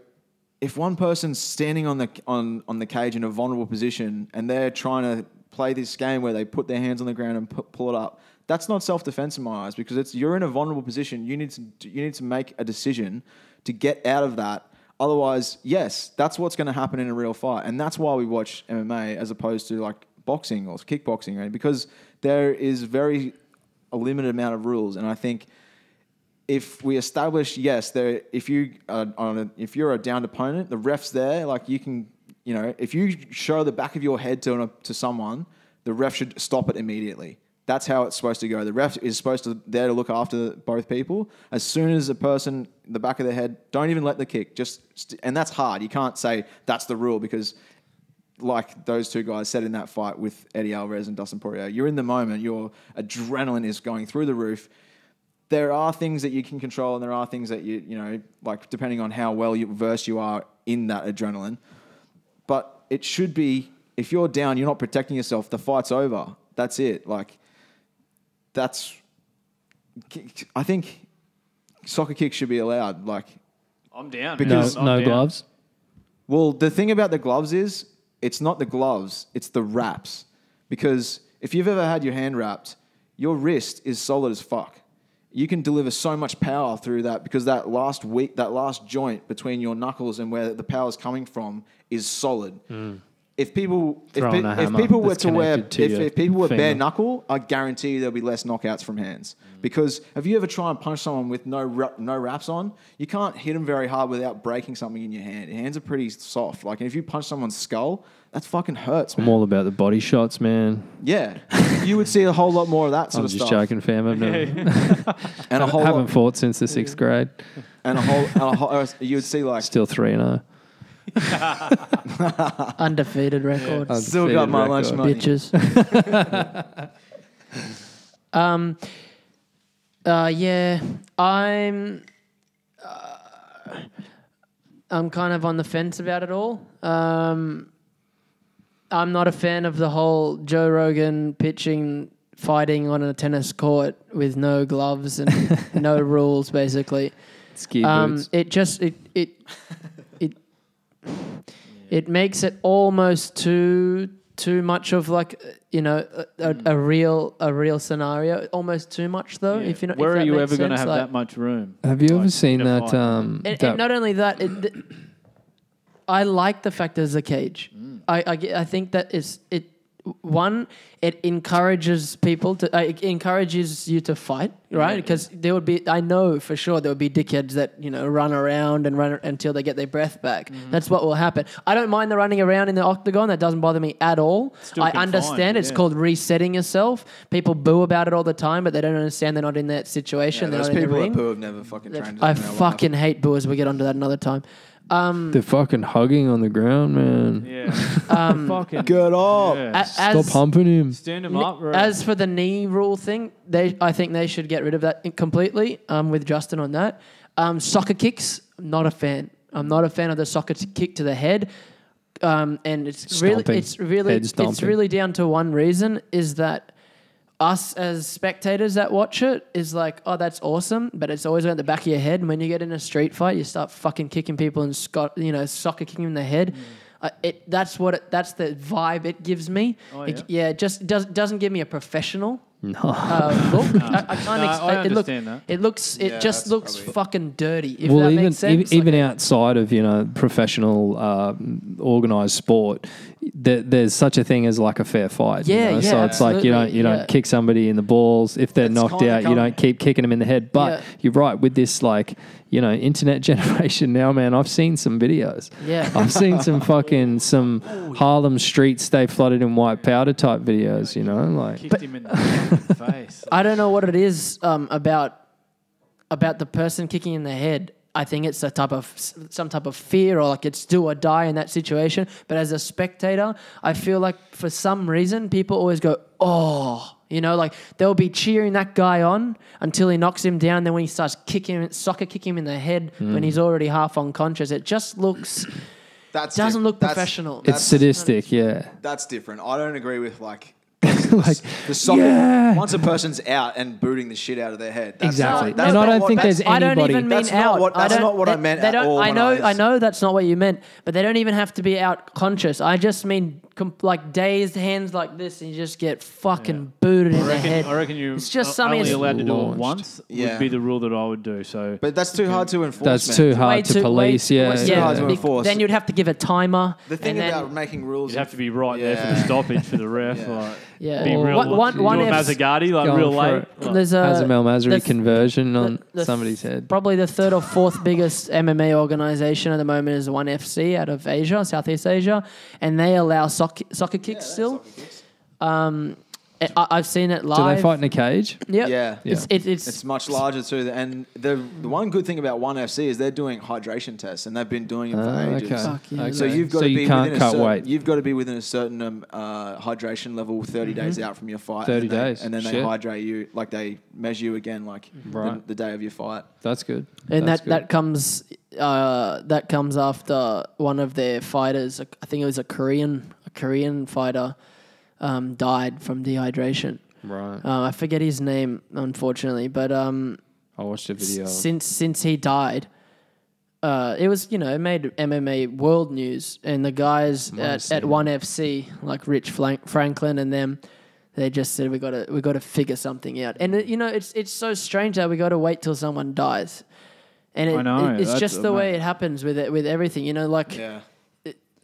if one person's standing on the on on the cage in a vulnerable position and they're trying to play this game where they put their hands on the ground and pu- pull it up, that's not self defense in my eyes because it's you're in a vulnerable position. You need to you need to make a decision to get out of that. Otherwise, yes, that's what's going to happen in a real fight, and that's why we watch MMA as opposed to like boxing or kickboxing, right? Because there is very a limited amount of rules, and I think if we establish yes, there if you are on a, if you're a downed opponent, the ref's there. Like you can, you know, if you show the back of your head to an, to someone, the ref should stop it immediately. That's how it's supposed to go. The ref is supposed to there to look after both people. As soon as a person the back of their head, don't even let the kick. Just st- and that's hard. You can't say that's the rule because like those two guys said in that fight with Eddie Alvarez and Dustin Poirier, you're in the moment. Your adrenaline is going through the roof. There are things that you can control, and there are things that you you know like depending on how well you versed you are in that adrenaline. But it should be if you're down, you're not protecting yourself. The fight's over. That's it. Like that's. I think soccer kicks should be allowed. Like I'm down. Because- I'm no down. gloves. Well, the thing about the gloves is it's not the gloves, it's the wraps. Because if you've ever had your hand wrapped, your wrist is solid as fuck. You can deliver so much power through that because that last week, that last joint between your knuckles and where the power is coming from is solid. Mm. If people, if, pe- if people were to wear, to if, if people were bare knuckle, I guarantee you there'll be less knockouts from hands. Because have you ever tried and punch someone with no wra- no wraps on? You can't hit them very hard without breaking something in your hand. Your hands are pretty soft. Like if you punch someone's skull, that fucking hurts, I'm all about the body shots, man. Yeah, you would see a whole lot more of that sort I'm of just joking, fam. I've never, And a whole haven't lot, fought since the sixth grade. and a whole, and a whole uh, you would see like Still three and oh. Undefeated record. Still got my lunch money. bitches. um, uh, yeah, I'm. Uh, I'm kind of on the fence about it all. Um, I'm not a fan of the whole Joe Rogan pitching, fighting on a tennis court with no gloves and no rules, basically. Ski Um, boots. it just it it it it makes it almost too too much of like you know a, a, a real a real scenario. Almost too much though. Yeah. If you know, if Where are you ever going to have like- that much room? Have you ever seen that? fight? Um, And, that and not only that, it, th- I like the fact there's a cage. Mm. I, I, get- I think that is it. One, it encourages people to. Uh, it encourages you to fight, right? Because there would be. I know for sure there would be dickheads that you know run around and run until they get their breath back. Mm-hmm. That's what will happen. I don't mind the running around in the octagon. That doesn't bother me at all. I understand it's yeah. called resetting yourself. People boo about it all the time, but they don't understand they're not in that situation. they're those not in the people that poo have never fucking trained. I in their life. fucking hate booers. We get onto that another time. Um, they're fucking hugging on the ground, man. Yeah. um, Fucking. Get up. Yeah. a- Stop as, humping him. Stand him ni- up. bro. as for the knee rule thing, they I think they should get rid of that in- completely. Um, with Justin on that, um, soccer kicks, not a fan. I'm not a fan of the soccer t- kick to the head. Um, and it's Stomping. really, it's really, Head it's stomping. really down to one reason: is that us as spectators that watch it is like, oh, that's awesome, but it's always at the back of your head. And when you get in a street fight, you start fucking kicking people and scot, you know, soccer kicking in the head. Uh, it that's what it, that's the vibe it gives me. Oh, It- yeah? it just does, doesn't give me a professional No. uh, look. I, I can't. No, ex- I it, look, understand that. it looks. It Yeah, just looks probably it. fucking dirty. If well, that even makes sense. even, Like, even outside of you know professional uh, organized sport, there, there's such a thing as like a fair fight. you Yeah, know? yeah, So it's like you don't you don't yeah. kick somebody in the balls if they're It's knocked kinda out. You don't keep kicking them in the head. But Yeah. you're right with this like you know internet generation now, man. I've seen some videos. Yeah. I've seen some fucking some Harlem streets stay flooded in white powder type videos. You know, like Kicked him in the fucking face. I don't know what it is um, about about the person kicking in the head. I think it's a type of some type of fear or like it's do or die in that situation. But as a spectator, I feel like for some reason people always go, "Oh," you know, like they'll be cheering that guy on until he knocks him down. Then when he starts kicking, soccer kick him in the head when he's already half unconscious, it just looks That's doesn't diff- look that's- professional. it's sadistic. Yeah. That's different. I don't agree with like like the soccer. Yeah. Once a person's out and booting the shit out of their head. That's Exactly. Not, that's And I don't what- think that's- there's I don't anybody- even mean That's not out. what- I that's don't- not what I meant They don't, all I know. I I, know that's not what you meant, but they don't even have to be out conscious. I just mean com- like dazed hands like this, and you just get fucking booted in I the reckon, head. I reckon you It's just are something only that's allowed to do it launched. once. Yeah. Would be the rule that I would do. So But that's too hard to enforce. That's man. too Way hard to too- police. way- yeah. way too yeah. hard to Be- enforce. Then you'd have to give a timer. The thing and then- about making rules, you'd have to be right there for the Yeah. stoppage for the ref. Yeah. Like, yeah, be real. one, one, one do a F's- Mazzagatti like Going real for late. it. Like, There's a Has Mel Masri the conversion on the th- somebody's head. Probably the third or fourth biggest MMA organization at the moment is One FC out of Asia, Southeast Asia, and they allow soccer, soccer kicks still. Um, I, I've seen it live. Do they fight in a cage? Yep. Yeah. It's, it, it's, It's much larger too, and the the one good thing about One FC is they're doing hydration tests, and they've been doing them for Ah, ages. okay. Fuck yeah. okay. So you've got So to you be can't within cut a certain, weight. You've got to be within a certain um, uh, hydration level 30 days out from your fight. 30 and then they- days. and then they Shit. hydrate you, like they measure you again, like Right. the, the day of your fight. That's good. and That's that, good. that comes uh, that comes after one of their fighters. I think it was a Korean a Korean fighter um, died from dehydration. right. Uh, I forget his name, unfortunately, but um, I watched a video. since since he died, uh, it was you know it made MMA world news, and the guys at, at One FC like Rich Flank, Franklin and them, they just said we got to we got to figure something out. And it, you know it's it's so strange that we got to wait till someone dies, and it, I know, it- it's just a the way it happens with it with everything. You know, like Yeah.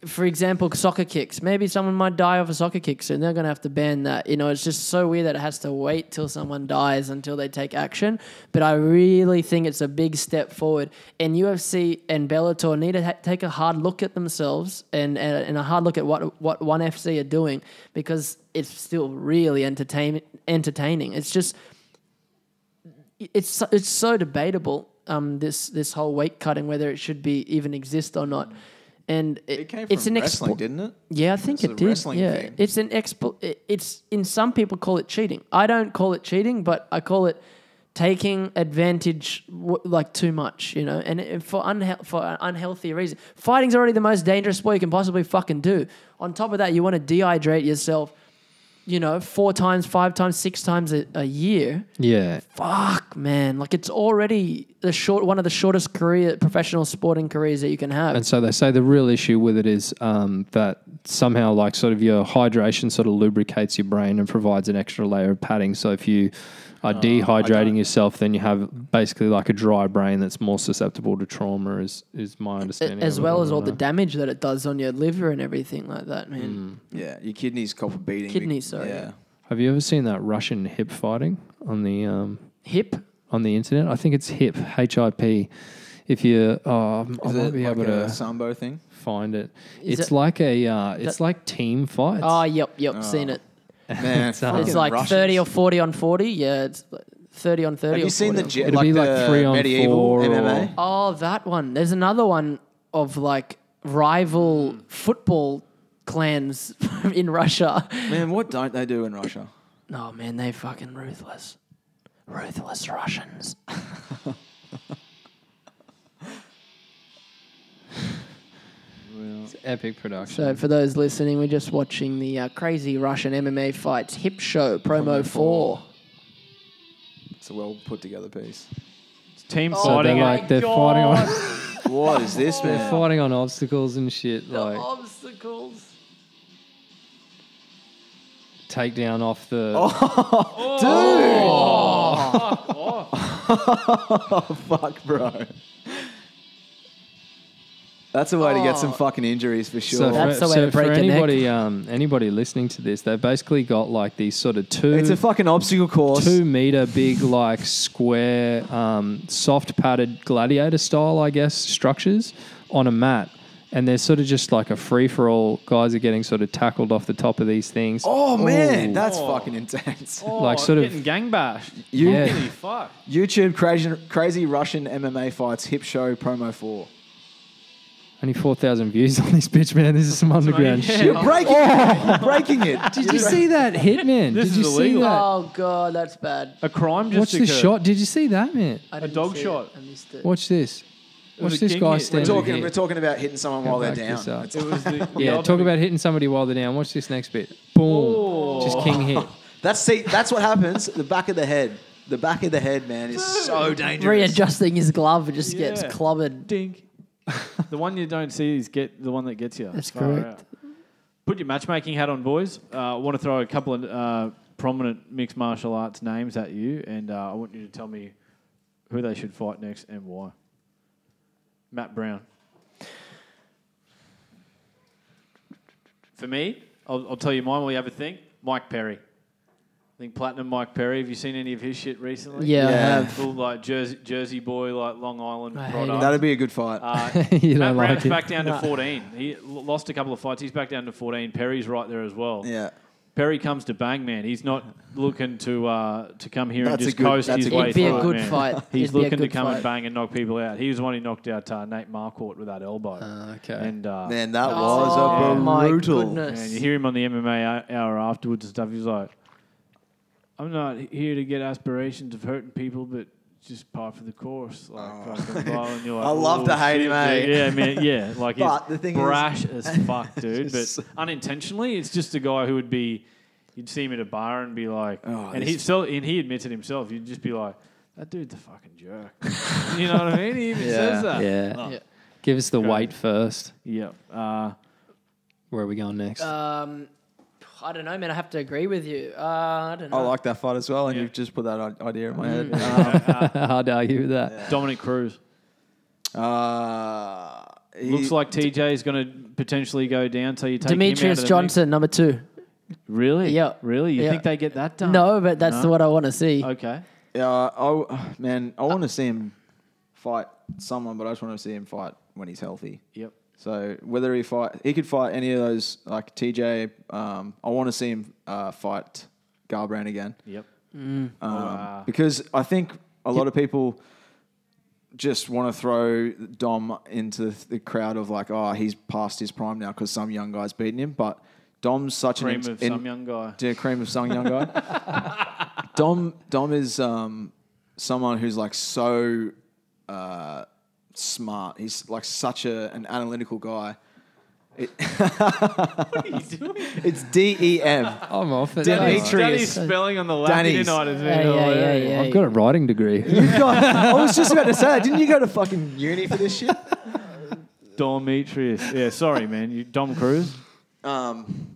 For example, soccer kicks. Maybe someone might die of a soccer kick, so they're going to have to ban that. You know, it's just so weird that it has to wait till someone dies until they take action. But I really think it's a big step forward. And UFC and Bellator need to ha- take a hard look at themselves and, and and a hard look at what what One FC are doing because it's still really entertain entertaining. It's just it's it's so debatable. Um, this this whole weight cutting, whether it should be even exist or not. And it, It came it's an wrestling, expo- didn't it? yeah, I think It's it a did. wrestling yeah, thing. it's an expo. It's in some people call it cheating. I don't call it cheating, but I call it taking advantage w- like too much, you know, and it, for unhe- for an unhealthy reason. Fighting's already the most dangerous sport you can possibly fucking do. On top of that, you want to dehydrate yourself, you know, four times, five times, six times a, a year. Yeah. Fuck, man! Like it's already the short one of the shortest career professional sporting careers that you can have. And so they say the real issue with it is um, that somehow, like, sort of your hydration sort of lubricates your brain and provides an extra layer of padding. So if you are dehydrating yourself, then you have basically like a dry brain that's more susceptible to trauma. Is is my understanding? as of it. well I as don't all the know. damage that it does on your liver and everything like that, man. Yeah, your kidneys cop a beating. Kidneys, sorry, Yeah. yeah. Have you ever seen that Russian hip fighting on the um, Hip. on the internet? I think it's hip H I P. If you, oh, I Is might it be like able a to sambo thing? find it. Is it's it- like a, uh, it's like team fights. Oh, yep, yep, seen it. Man, It's, um, It's like Russians. 30 or 40 on 40. Yeah, it's 30 on 30. Have or you seen the on jet, It'd like be like the three on medieval four or- MMA? Oh, that one. There's another one of like rival football clans in Russia. Man, what don't they do in Russia? Oh man, they fucking ruthless. Ruthless Russians. epic production. So for those listening, we're just watching the uh, crazy Russian MMA fights hip show promo, Promo four. four. It's a well put together piece. It's Team So fighting. they're like they're fighting on What is this, man? they're fighting on obstacles and shit like obstacles. Takedown off the dude. Oh Fuck, bro. That's a way to get some Oh. fucking injuries for sure. So, That's for, the way so to break for a neck. anybody um, anybody listening to this, they've basically got like these sort of two it's a fucking obstacle course. two meter big like square um, soft padded gladiator style I guess structures on a mat. And they're sort of just like a free for all. Guys are getting sort of tackled off the top of these things. Oh man, that's Oh. fucking intense. Oh, like sort of- getting gang bashed. You- Yeah. Holy fuck. YouTube crazy, crazy Russian MMA fights hip show promo four. Only 4,000 views on this bitch, man. This is some underground yeah. shit. You're breaking it. You're breaking it. Did you see that hit, man? This Did you is see illegal. that? Oh god, that's bad. A crime just Watch this occurred. shot. Did you see that, man? I A didn't dog see it. shot. I missed it. Watch this. was Watch a this king guy hit. We're We're standing talking, here. we're talking about hitting someone Go while they're back down. this up. It's- It was the, Yeah, talk about hitting somebody while they're down. Watch this next bit. Boom. Oh. Just king hit. That's see, that's what happens. The back of the head. The back of the head, man, is so dangerous. Readjusting his glove, it just gets Yeah. clobbered. dink. The one you don't see is get the one that gets you. That's Far correct. out. Put your matchmaking hat on, boys. Uh, I want to throw a couple of uh, prominent mixed martial arts names at you, and uh, I want you to tell me who they should fight next and why. Matt Brown. For me, I'll, I'll tell you mine while you have a think. Mike Perry. I think Platinum Mike Perry. Have you seen any of his shit recently? Yeah, I have. Full like Jersey, Jersey boy, like Long Island I hate product. That'd be a good fight. Uh, You Matt don't like Brown's it. back down to 14. He l- lost a couple of fights. He's back down to 14. Perry's right there as well. yeah. Perry comes to bang, man. He's not looking to uh, to come here That's and just good- coast that's his a good way It'd be through a it, good man. fight. He's It'd be a looking to good come and bang and knock people out. He was the one who knocked out uh, Nate Marquardt with that elbow. Uh, okay. and uh, Man, that Oh, was a my brutal. goodness. and you hear him on the MMA hou- hour afterwards and stuff. He's like, "I'm not here to get aspirations of hurting people, but." Just par for the course, like Oh. fucking blow, and you're like, I love "Oh, to hate shit, him, eh?" dude." Yeah, man, yeah, like But he's the thing is- brash as fuck, dude. But unintentionally, it's just a guy who would be, you'd see him at a bar and be like, Oh, and he so and he admits it himself. You'd just be like, that dude's a fucking jerk. you know what I mean? He even Yeah. says that. Yeah. Oh. Yeah. Give us the Go. weight first. Yeah. Uh, Where are we going next? Um, I don't know, man. I have to agree with you. Uh, I don't know. I like that fight as well, and Yeah. you've just put that i- idea in my Mm. head. Hard to argue with that. Dominick Cruz. Uh, he- Looks like TJ is going to potentially go down. So you take him out Demetrius of the Johnson, number two. Mix. Really? Yeah. Really? You Yeah. think they get that done? No, but that's No? what I want to see. Okay. Yeah, I, man, I want to see him fight someone, but I just want to see him fight when he's healthy. Yep. So whether he fight, he could fight any of those like TJ. Um, I want to see him uh, fight Garbrandt again Yep. um, uh, because I think a lot of people just want to throw Dom into the crowd of like, oh, he's past his prime now because some young guy's beating him. But Dom's such Cream an of in- some young guy. yeah, cream of some young guy. Dom Dom is um, someone who's like so uh, smart. He's like such a, an analytical guy. It, it's D E M. I'm off it. Demetrius. Danny's spelling on the lap Danny's. tonight is Yeah, yeah, yeah, yeah. I've got a writing degree. You got, I was just about to say that. Didn't you go to fucking uni for this shit? Demetrius. Yeah, sorry, man. You Dom Cruz. Um,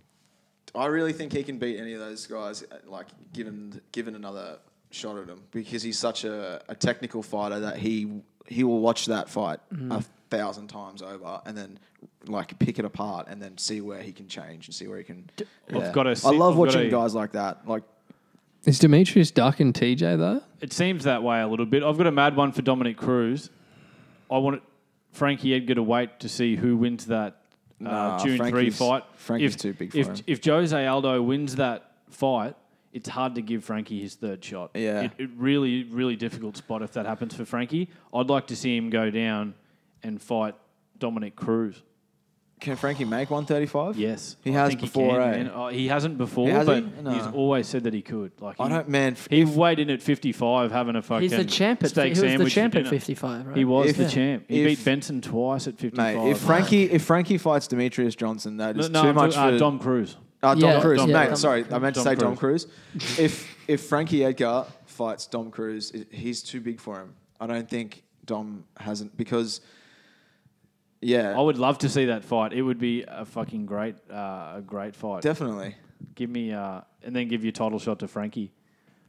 I really think he can beat any of those guys. uh, Like given given another shot at him because he's such a, a technical fighter that he he will watch that fight a thousand times over and then like pick it apart and then see where he can change and see where he can. I've got to I love I've watching gotta- guys like that. Like Is Demetrius ducking TJ though? It seems that way a little bit. I've got a mad one for Dominick Cruz. I want Frankie Edgar to wait to see who wins that uh, Nah, June three fight. Frankie's if, too big for if, him. If Jose Aldo wins that fight, it's hard to give Frankie his third shot. Yeah. It, it really, really difficult spot if that happens for Frankie. I'd like to see him go down and fight Dominick Cruz. can Frankie make one thirty five? Yes, He I has think before, He, eh? can, man. Oh, he hasn't before, Has but he? No. he's always said that he could. Like I he, don't man. f- he if- weighed in at 55 having a fucking He's the champ at steak he was the sandwich for champ at dinner. 55, right? He was If- the champ. He if- beat Benson twice at 55. Mate, if Frankie if Frankie fights Demetrius Johnson, that no, is no, too I'm much talking- uh, for Dom Cruz. Uh, Dom Yeah, Cruz, Dom- mate. Sorry, I meant to Dom say Dom Cruz. Cruz. if if Frankie Edgar fights Dom Cruz, it, he's too big for him. I don't think Dom hasn't because. Yeah, I would love to see that fight. It would be a fucking great, uh, a great fight. definitely. give me, uh, and then give your title shot to Frankie,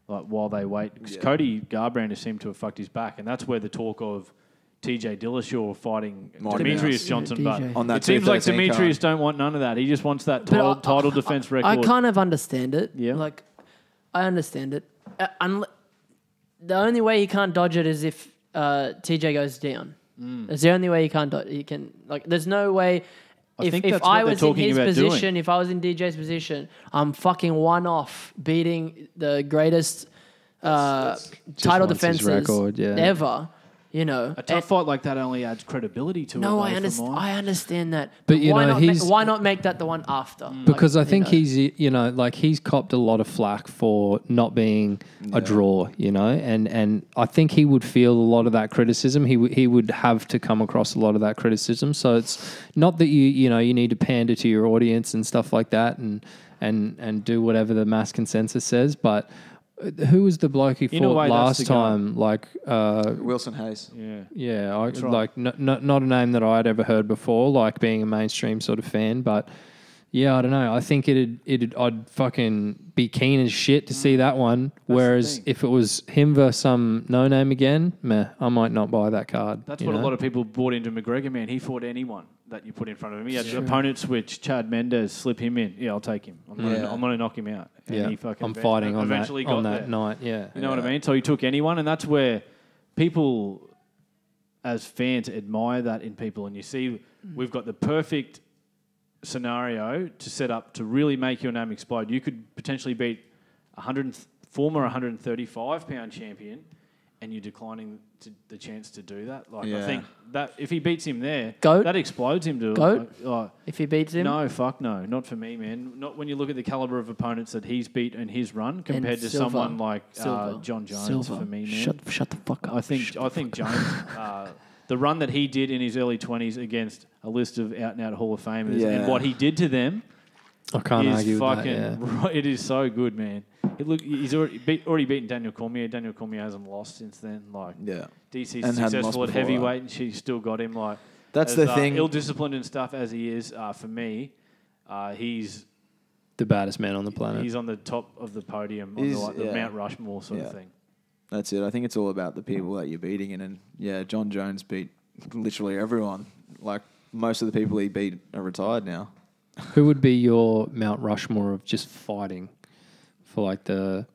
like while they wait. Because Yeah. Cody Garbrandt has seemed to have fucked his back, and that's where the talk of TJ Dillashaw fighting Might Demetrius nice. Johnson. Yeah, But DJ. On that it seems like 213 Demetrius card. don't want none of that. He just wants that But title, I- title I- defense I kind of understand it. Yeah. Like, I understand it. Uh, unle- the only way he can't dodge it is if uh, TJ goes down. Mm. It's the only way he can't dodge. He can like. There's no way. I if think if that's what I they're was in talking his about doing. position, if I was in DJ's position, I'm fucking one off beating the greatest uh, title wants his defenses record, yeah. ever. You know, a tough fight like that only adds credibility to it. no, I understand. I understand that. But, you why know, not ma- why not make that the one after? Mm, because Like, I think you know. he's, you know, like he's copped a lot of flack for not being a draw, you know, and and I think he would feel a lot of that criticism. He w- he would have to come across a lot of that criticism. So it's not that you you know you need to pander to your audience and stuff like that, and and and do whatever the mass consensus says, but. Uh, Who was the bloke he In a fought way, that's last guy. time? Like, uh, Wilson Reis. yeah. yeah, I, right. like n- n- not a name that I'd ever heard before. Like being a mainstream sort of fan, but yeah, I don't know. I think it'd it'd I'd fucking be keen as shit to see that one. Whereas thing. if it was him versus some no name again, meh, I might not buy that card. That's you what a lot of people bought into McGregor, man. He fought anyone that you put in front of him. He had the opponent switch, Chad Mendes, slip him in. Yeah, I'll take him. I'm going Yeah. to knock him out. And yeah, he fucking I'm fighting on that eventually on got that there. night. Yeah, You know what I mean? So he took anyone, and that's where people, as fans, admire that in people. And you see, we've got the perfect scenario to set up to really make your name explode. You could potentially beat a hundred former 135 pound champion, and you're declining to the chance to do that. Like I think that if he beats him there, Goat? that explodes him to Goat? like, like, if he beats him, no, fuck no, not for me, man. Not when you look at the caliber of opponents that he's beat in his run compared to Silva. someone like uh, Jon Jones. Silva. For me, man, Shut, shut the fuck up. I think Shut I the think Jones, uh, the run that he did in his early twenties against a list of out and out Hall of Famers, Yeah. and what he did to them I can't is argue fucking. that. Yeah. it is so good, man. It look, he's already beat, already beaten Daniel Cormier. Daniel Cormier hasn't lost since then. Like Yeah. DC's And successful at before that. heavyweight, and she still got him. Like That's as, the uh, thing. Ill-disciplined and stuff as he is, uh, for me, uh, he's The baddest man on the planet. he's on the top of the podium on the, like, the yeah. Mount Rushmore sort Yeah. of thing. That's it. I think it's all about the people that you're beating, and, and yeah, Jon Jones beat literally everyone. Like most of the people he beat are retired now. Who would be your Mount Rushmore of just fighting for like the?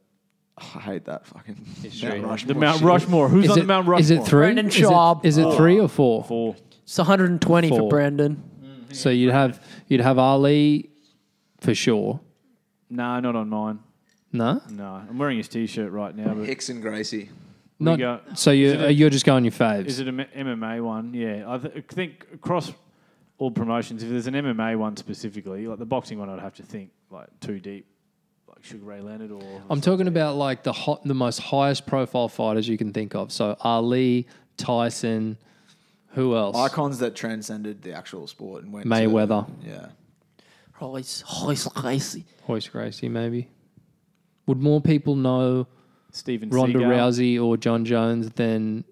I hate that fucking History. Mount The Rushmore Mount shit. Rushmore. Who's is on it, the Mount Rushmore? Is it three? Brendan Is it- Schaub. Is it, three or four? Four. It's 120 for Four. Brandon. Mm. So you'd have you'd have Ali for sure. No, not on mine. No, No, I'm wearing his T-shirt right now. But Rickson Gracie. not. go- so You it- uh, you're just going your faves. Is it an MMA one? Yeah, I th- think across all promotions, if there's an MMA one specifically, like the boxing one, I'd have to think like too deep, like Sugar Ray Leonard or. I'm talking about like the hot, the most highest profile fighters you can think of. So Ali, Tyson, who else? Icons that transcended the actual sport and went to- Mayweather. yeah. Royce, Royce Gracie. Hoist Gracie, maybe. Would more people know Steven Ronda Seagal. Rousey or Jon Jones than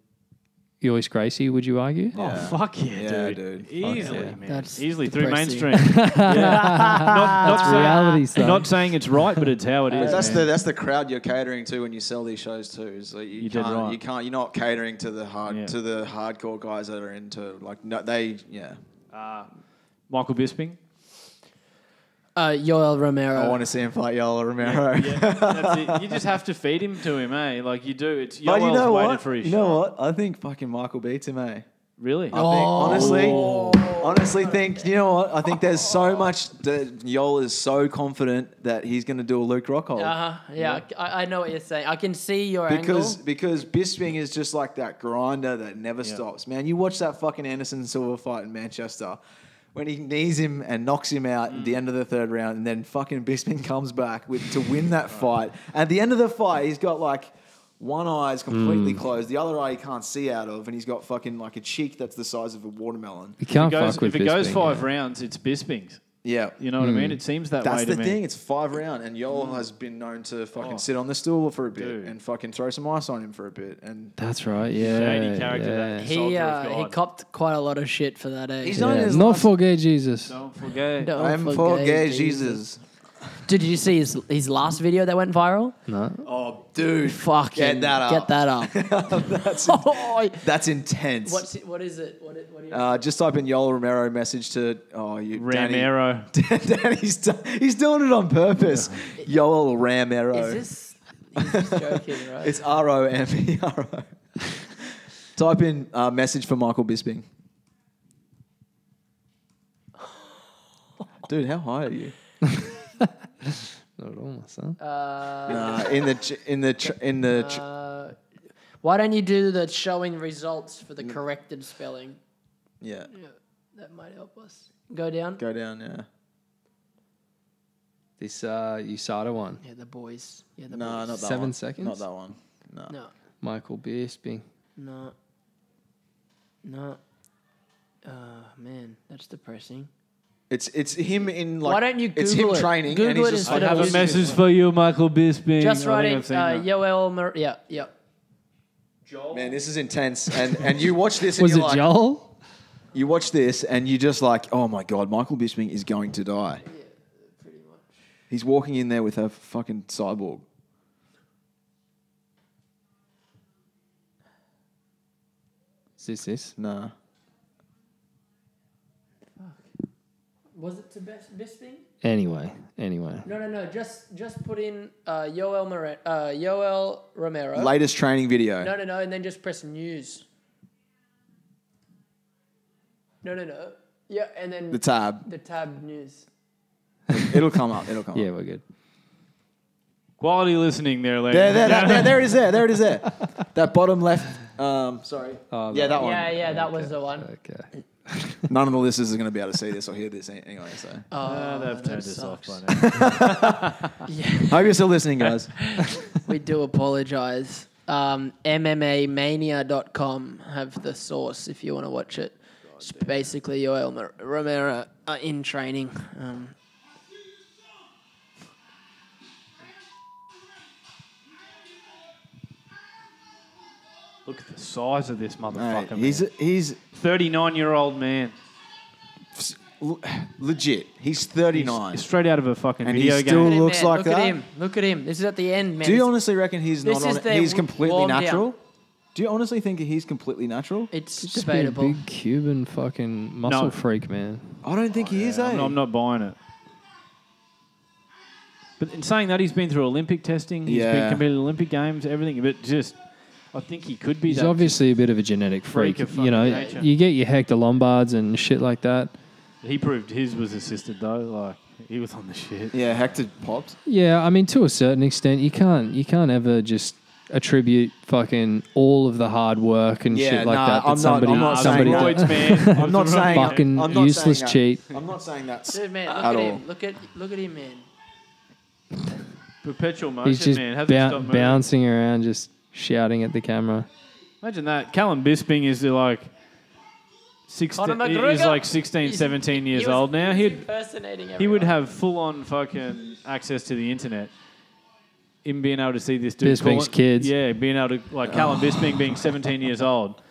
Joyce Gracie? Would you argue? Oh fuck yeah, Yeah, dude! dude. Fuck Easily, yeah. man. That's Easily through depressing. mainstream. yeah. Not, not saying- reality, son. Not saying it's right, but it's how it is. But that's man. the that's the crowd you're catering to when you sell these shows too. Is like you, You did can't right. you can't you're not catering to the hard Yeah. to the hardcore guys that are into like no they yeah. uh, Michael Bisping. Uh, Yoel Romero. I want to see him fight Yoel Romero. Yeah, that's it. You just have to feed him to him, eh? Like you do. It's But you know waited what? for his You know shot. what? I think fucking Michael beats him, eh? Really? I think honestly, honestly think you know what? I think there's so much that Yoel is so confident that he's going to do a Luke Rockhold. Uh-huh. Yeah, I, I know what you're saying. I can see your Because angle. because Bisping is just like that grinder that never Yeah. stops. Man, you watch that fucking Anderson Silva fight in Manchester. When he knees him and knocks him out at the mm. end of the third round, and then fucking Bisping comes back with to win that fight. At the end of the fight, he's got like one eye is completely mm. closed, the other eye he can't see out of, and he's got fucking like a cheek that's the size of a watermelon. You If can't it goes, fuck with if it goes Bisping, five yeah. rounds, it's Bisping's. Yeah, You know what I mean? It seems that That's way the me. thing. It's five round, and Yoel has been known to fucking Oh. sit on the stool for a bit Dude. and fucking throw some ice on him for a bit. And That's right. Yeah. Shady character, yeah. that. he Soldier of uh, he God. copped quite a lot of shit for that. Eh? He's Yeah. known as Not last- forget Jesus. Don't forget. Don't I'm for forget gay Jesus. Did you see his his last video that went viral? No. Oh, dude, Fuck Get that up. Get that up. that's Oh, that's intense. What's it, what is it? What, it, what do you Uh, just type in Yoel Romero message to oh you Danny- Ramero. Danny's do- he's doing it on purpose. Yoel Ramero. Is this? He's just joking, right? It's R O M E R O. Type in uh, message for Michael Bisping. Dude, how high are you? Not at all, my son. uh, Nah, in the ch- in the ch- in the ch- uh, why don't you do the showing results for the corrected spelling? yeah. Yeah, that might help us. Go down. Go down, yeah. This uh, USADA one. Yeah, the boys. Yeah, the No, boys. not that Seven one. seconds? Not that one. No. No, Michael Bisping. no, no. Oh man, that's depressing. It's it's him in like. Why don't you It's Google him it? training, Google and he's it just I instead like, of have a Bisping. message for you, Michael Bisping. Just I write think I've seen uh, that. Yoel. Mar- yeah, yeah. Joel. Man, this is intense. And and you watch this, and Was you're it like, Joel? you watch this, and you just like, oh my god, Michael Bisping is going to die. Yeah, pretty much. He's walking in there with a fucking cyborg. Is this this? Nah. Was it to Bis- Bisping? Anyway, anyway. No, no, no. Just just put in uh, Yoel More- uh, Yoel Romero. Latest training video. No, no, no, and then just press news. No, no, no. Yeah, and then The tab. the tab news. It'll come up. It'll come Yeah, up. we're good. Quality listening there, ladies. There, there, and there, there, there it is. There, there it is. There. that bottom left. Um, sorry. Oh, yeah, that one. Yeah, yeah, that was the one. Okay. None of the listeners are going to be able to see this or hear this a- anyway. So, Oh, Uh, they've turned us off by now. Yeah, hope you're still listening, guys. we do apologize. Um, MMAmania.com have the source if you want to watch it. It's basically Yoel Mar- Romero uh, in training. Um, Look at the size of this Mate, motherfucker. he's man. he's 39-year-old man. L- legit. He's 39. Straight out of a fucking And he video still game. Look at him, looks man. like Look that? at him. Look at him. This is at the end, man. Do you honestly reckon he's this not on is it? their He's completely warm down. natural? Do you honestly think he's completely natural? it's Just be a debatable. big Cuban fucking muscle No. freak, man. I don't think he is, eh? I'm, I'm not buying it. But in saying that, he's been through Olympic testing. He's been Yeah. competed in Olympic games, everything. But just, I think he could be. He's that obviously a bit of a genetic freak freak. of you know, nature. you get your Hector Lombards and shit like that. He proved his was assisted though. Like he was on the shit. Yeah, Hector popped. Yeah, I mean, to a certain extent, you can't you can't ever just attribute fucking all of the hard work and Yeah, shit like nah, that. that I'm not- somebody, I'm not saying somebody that. did. Man. I'm not saying Fucking I'm not useless saying that. cheat. I'm not saying that's Dude, man, look at at all. him. Look at look at him, man. Perpetual motion, He's just man. Hasn't bou- bouncing around, just shouting at the camera. Imagine that. Callum Bisping is uh, like. 16, Conor he's McGregor. like 16, He's- 17 years he was- old now. he was He'd, impersonating he would have full on fucking access to the internet. Him being able to see this dude. Bisping's calling- kids. Yeah, being able to, like Callum oh. Bisping being 17 years old, s-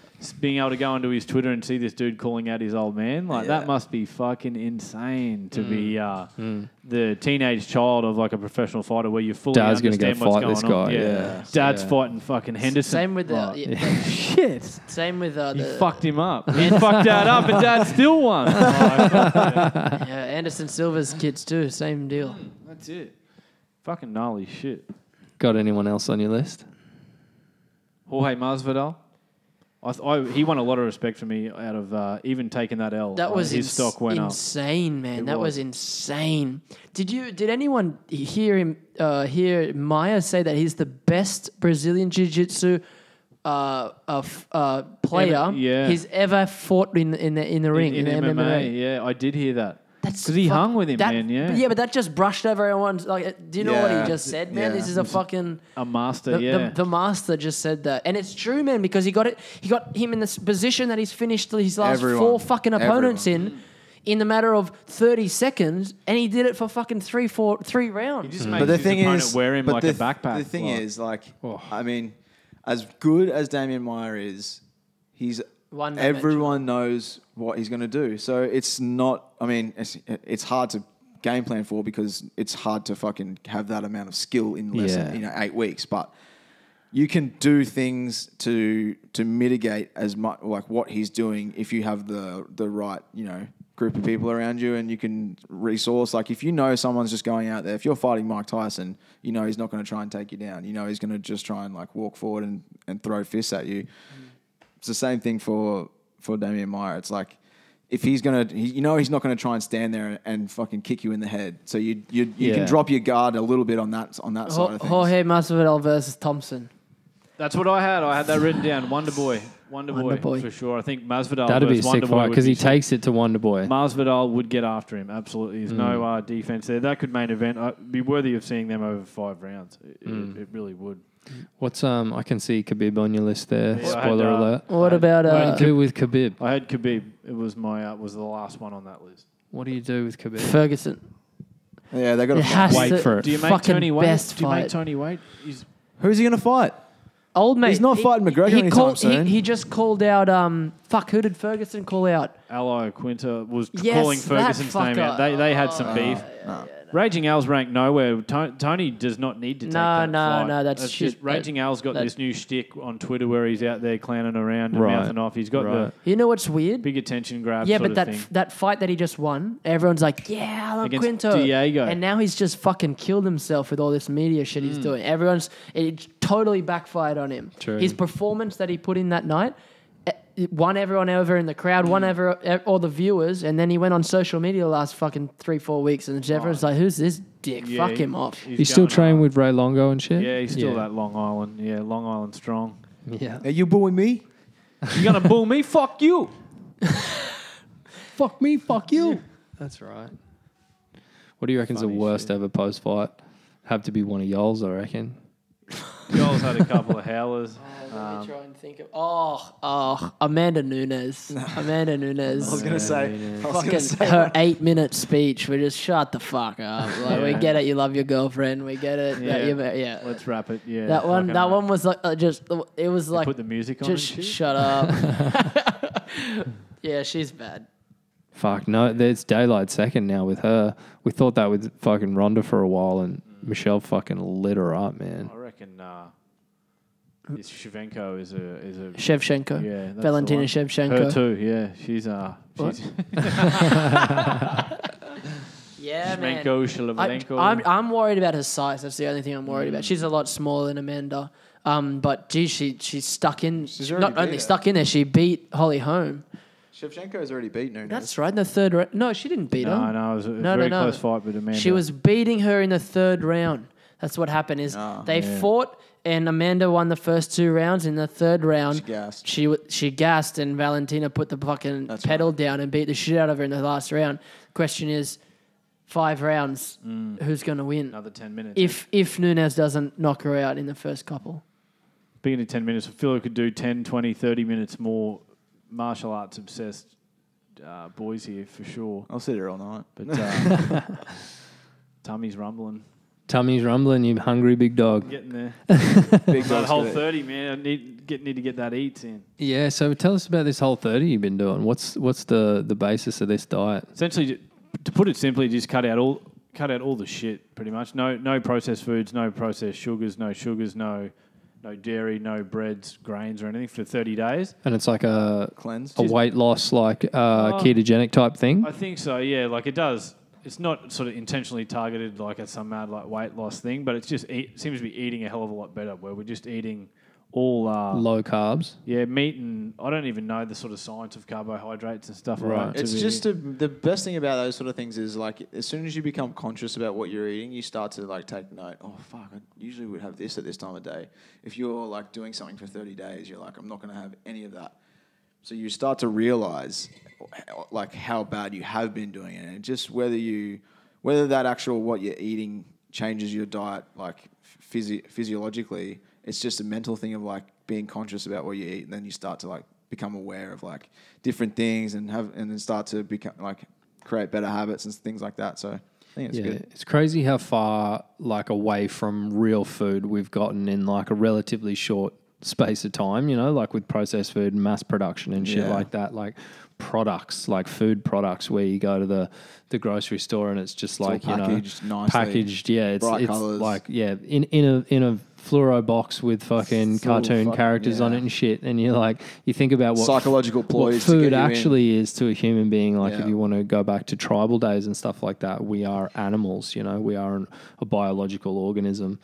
being able to go onto his Twitter and see this dude calling out his old man. Like, Yeah. that must be fucking insane to be Mm. uh, the teenage child of like a professional fighter where you fully Dad's gonna go what's fight this on. guy, Yeah. yeah. Dad's Yeah. fighting fucking Henderson. Same with the Right. yeah, Shit. same with uh, He the fucked him up. He fucked dad up, and dad still won. yeah, Anderson Silva's kids too. Same deal. That's it. Fucking gnarly shit. Got anyone else on your list? Jorge Masvidal. I, th- I, he won a lot of respect for me out of uh, even taking that L. That was his ins- stock went up. insane, man. It that was. was. insane. Did you? Did anyone hear him? Uh, hear Maia say that he's the best Brazilian jiu-jitsu uh, uh, uh, player yeah. he's ever fought in in the in the ring in, in, in the MMA. MMA. Yeah, I did hear that. That's 'Cause he fuck- hung with him, that- man, yeah. yeah, but that just brushed over everyone's. Like, do you know what Yeah. he just said, man? Yeah. This is a fucking. A master, The, yeah. the, the master just said that, and it's true, man, because he got it. He got him in this position that he's finished his last Everyone. four fucking opponents in, in the matter of thirty seconds, and he did it for fucking three, four, three he rounds. just But the his thing opponent is, wear him but like the a th- backpack. The thing Like, is, like, Oh. I mean, as good as Demian Maia is, he's One everyone knows what he's going to do. So it's not. I mean, it's, it's hard to game plan for because it's hard to fucking have that amount of skill in less Yeah. than you know eight weeks, but. You can do things to to mitigate as much like what he's doing if you have the the right you know group of people around you and you can resource like if you know someone's just going out there if you're fighting Mike Tyson you know he's not going to try and take you down you know he's going to just try and like walk forward and, and throw fists at you mm. It's the same thing for for Demian Maia it's like if he's gonna, he, you know, he's not gonna try and stand there and fucking kick you in the head. So you you, you Yeah. can drop your guard a little bit on that on that side of things. Jorge Masvidal versus Thompson. That's what I had. I had that written down. Wonder Boy. Wonder, Wonder Boy, Boy. for sure. I think Masvidal That'd be a versus sick Wonder Boy fight because he sick. takes it to Wonder Boy. Masvidal would get after him. Absolutely, there's Mm. no uh, defense there. That could main event. Uh, be worthy of seeing them over five rounds. It, Mm. it, it really would. What's um? I can see Khabib on your list there. Yeah, I had, Spoiler uh, alert. What about I uh, What do you do with Khabib? I had Khabib. It was my uh, was the last one on that list. What do you do with Khabib? Ferguson? yeah, they got It to has Wait to for it. Do you make fucking Tony wait? best Do you make fight. Tony wait? He's Who's he gonna fight? Old mate. He's not he- fighting McGregor he anytime called, soon. He, he just called out. Um, fuck. Who did Ferguson call out? Al Iaquinta was Yes, calling that Ferguson's name fucker. out. They they had some Oh, beef. Raging Al's ranked nowhere. To- Tony does not need to take No, that no, fight. no, that's just shit. Raging Al's got That- this new shtick on Twitter where he's out there clowning around and Right. mouthing off. He's got Right. the You know what's weird? big attention grab. Yeah, sort but that of thing. that fight that he just won, everyone's like, yeah, Alan Against Quinto. Diego. And now he's just fucking killed himself with all this media shit he's doing. Everyone's it totally backfired on him. True. His performance that he put in that night eh, it won everyone over in the crowd, won Hmm. ever eh, all the viewers, and then he went on social media the last fucking three four weeks, and everyone's like, who's this dick? Yeah, Fuck he- him off. He's, still going train with Ray Longo and shit? Yeah, he's still yeah. that Long Island. Yeah, Long Island strong. Yeah. Are you booing me? You gonna boo me? Fuck you. Fuck me, fuck you. That's right. What do you reckon's the Funny worst shit. ever post fight? Have to be one of y'all's, I reckon. Joel's had a couple of howlers. Let Um, me try and think of. Oh, oh, Amanda Nunes. Amanda Nunes. I was gonna say. I was gonna fucking say her eight minute speech. We just shut the fuck up. Like, We Yeah. get it. You love your girlfriend. We get it. Yeah. Yeah, you, yeah. Let's wrap it. Yeah, that one. fucking That hell. one was like uh, just. It was They like put the music on. just and shit. shut up. Yeah, she's bad. Fuck no, there's daylight second now with her. We thought that with fucking Ronda for a while, and Michelle fucking lit her up, man. I reckon uh, this Shevchenko is a is a Shevchenko. yeah. that's Valentina. Shevchenko. Her too. Yeah, she's uh. She's Yeah, man. Shevchenko, I, I'm, I'm worried about her size. That's the only thing I'm worried about. She's a lot smaller than Amanda. Um, but gee, she she's stuck in. She's not only her. stuck in there, she beat Holly Holm. Shevchenko's already beaten her. That's right in the third round. No, she didn't beat no, her. no, it was a No, no, very no. close fight with Amanda. She was beating her in the third round. That's what happened. Is Ah, they yeah. fought and Amanda won the first two rounds. In the third round, She gassed. she w- she gassed and Valentina put the fucking That's pedal down and beat the shit out of her in the last round. Question is, five rounds, who's going to win? another ten minutes. If if Nunes doesn't knock her out in the first couple, Speaking of 10 minutes, I feel I could do 10, 20, 30 minutes more martial arts obsessed uh, boys here for sure. I'll sit here all night. But uh, tummy's rumbling. Tummy's rumbling, you hungry big dog. Getting there. Big That dog's whole got it. 30, man. I need, get, need to get that eats in. Yeah, so tell us about this Whole30 you've been doing. What's what's the the basis of this diet? Essentially, to put it simply, just cut out all cut out all the shit pretty much. No no processed foods, no processed sugars, no sugars, no no dairy, no breads, grains or anything for 30 days. And it's like a Cleanse. a weight loss, like uh, Oh. ketogenic type thing. I think so. Yeah, like it does. It's not sort of intentionally targeted like as some mad like weight loss thing, but it's just eat, seems to be eating a hell of a lot better. Where we're just eating all uh, Low carbs. yeah meat and I don't even know the sort of science of carbohydrates and stuff Right. like It's just a, the best thing about those sort of things is like as soon as you become conscious about what you're eating, you start to like take note. Oh fuck! I usually would have this at this time of day. If you're like doing something for 30 days, you're like, I'm not going to have any of that. So you start to realize like how bad you have been doing it, and just whether you whether that actual what you're eating changes your diet like physi- physiologically. It's just a mental thing of like being conscious about what you eat, and then you start to like become aware of like different things and have and then start to become like create better habits and things like that. So I think it's yeah, good. it's crazy how far like away from real food we've gotten in like a relatively short space of time. You know, like with processed food and mass production and shit Yeah. like that. Like products, like food products, where you go to the the grocery store and it's just all like you know packaged nicely, packaged. Yeah, it's it's colours. like yeah in in a in a fluoro box with fucking Full cartoon fucking- characters on it and shit, and you're like you think about what Psychological what ploys to food you in. actually is to a human being. Like if you want to go back to tribal days and stuff like that, we are animals. You know, we are an, a biological organism,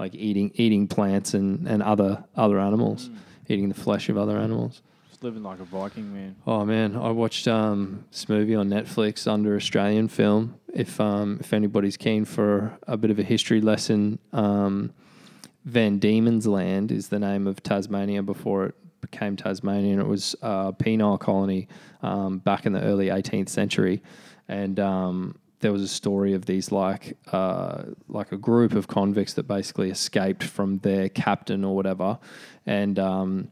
like eating eating plants and, and other other animals, eating the flesh of other animals. just living like a Viking man. Oh man, I watched um, this movie on Netflix under Australian film. If um, if anybody's keen for a bit of a history lesson, um, Van Diemen's Land is the name of Tasmania before it became Tasmania, and it was a penal colony um, back in the early 18th century, and um, there was a story of these like uh, like a group of convicts that basically escaped from their captain or whatever, and um,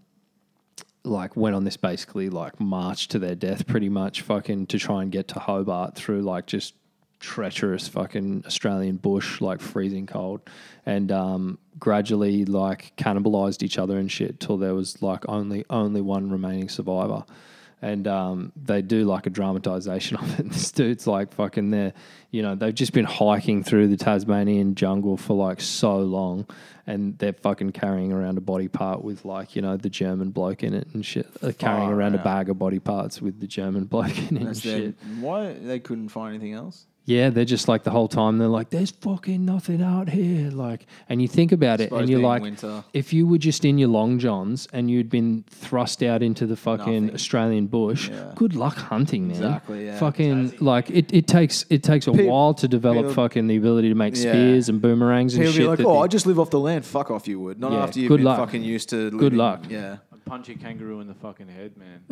like went on this basically like march to their death pretty much fucking to try and get to Hobart through like just treacherous fucking Australian bush like freezing cold. And um gradually like cannibalized each other and shit till there was like only only one remaining survivor and um, they do like a dramatization of it. This dude's like fucking there, you know, they've just been hiking through the Tasmanian jungle for like so long, and they're fucking carrying around a body part with like you know the German bloke in it and shit. They're carrying Far around a out. bag of body parts with the German bloke in it and That's shit. why they couldn't find anything else? Yeah, they're just like the whole time they're like, "There's fucking nothing out here." Like, and you think about it, Suppose and you're being like, winter. if you were just in your long johns and you'd been thrust out into the fucking Nothing. Australian bush, Yeah. good luck hunting, man. Exactly, yeah. Fucking like it, it takes it takes a Pe- while to develop people- fucking the ability to make Yeah. spears and boomerangs and He'll shit. be like, that "Oh, the- I just live off the land." Fuck off, you would. Not Yeah, after you've good been luck. fucking used to. Living, Good luck. Yeah. I'd punch a kangaroo in the fucking head, man.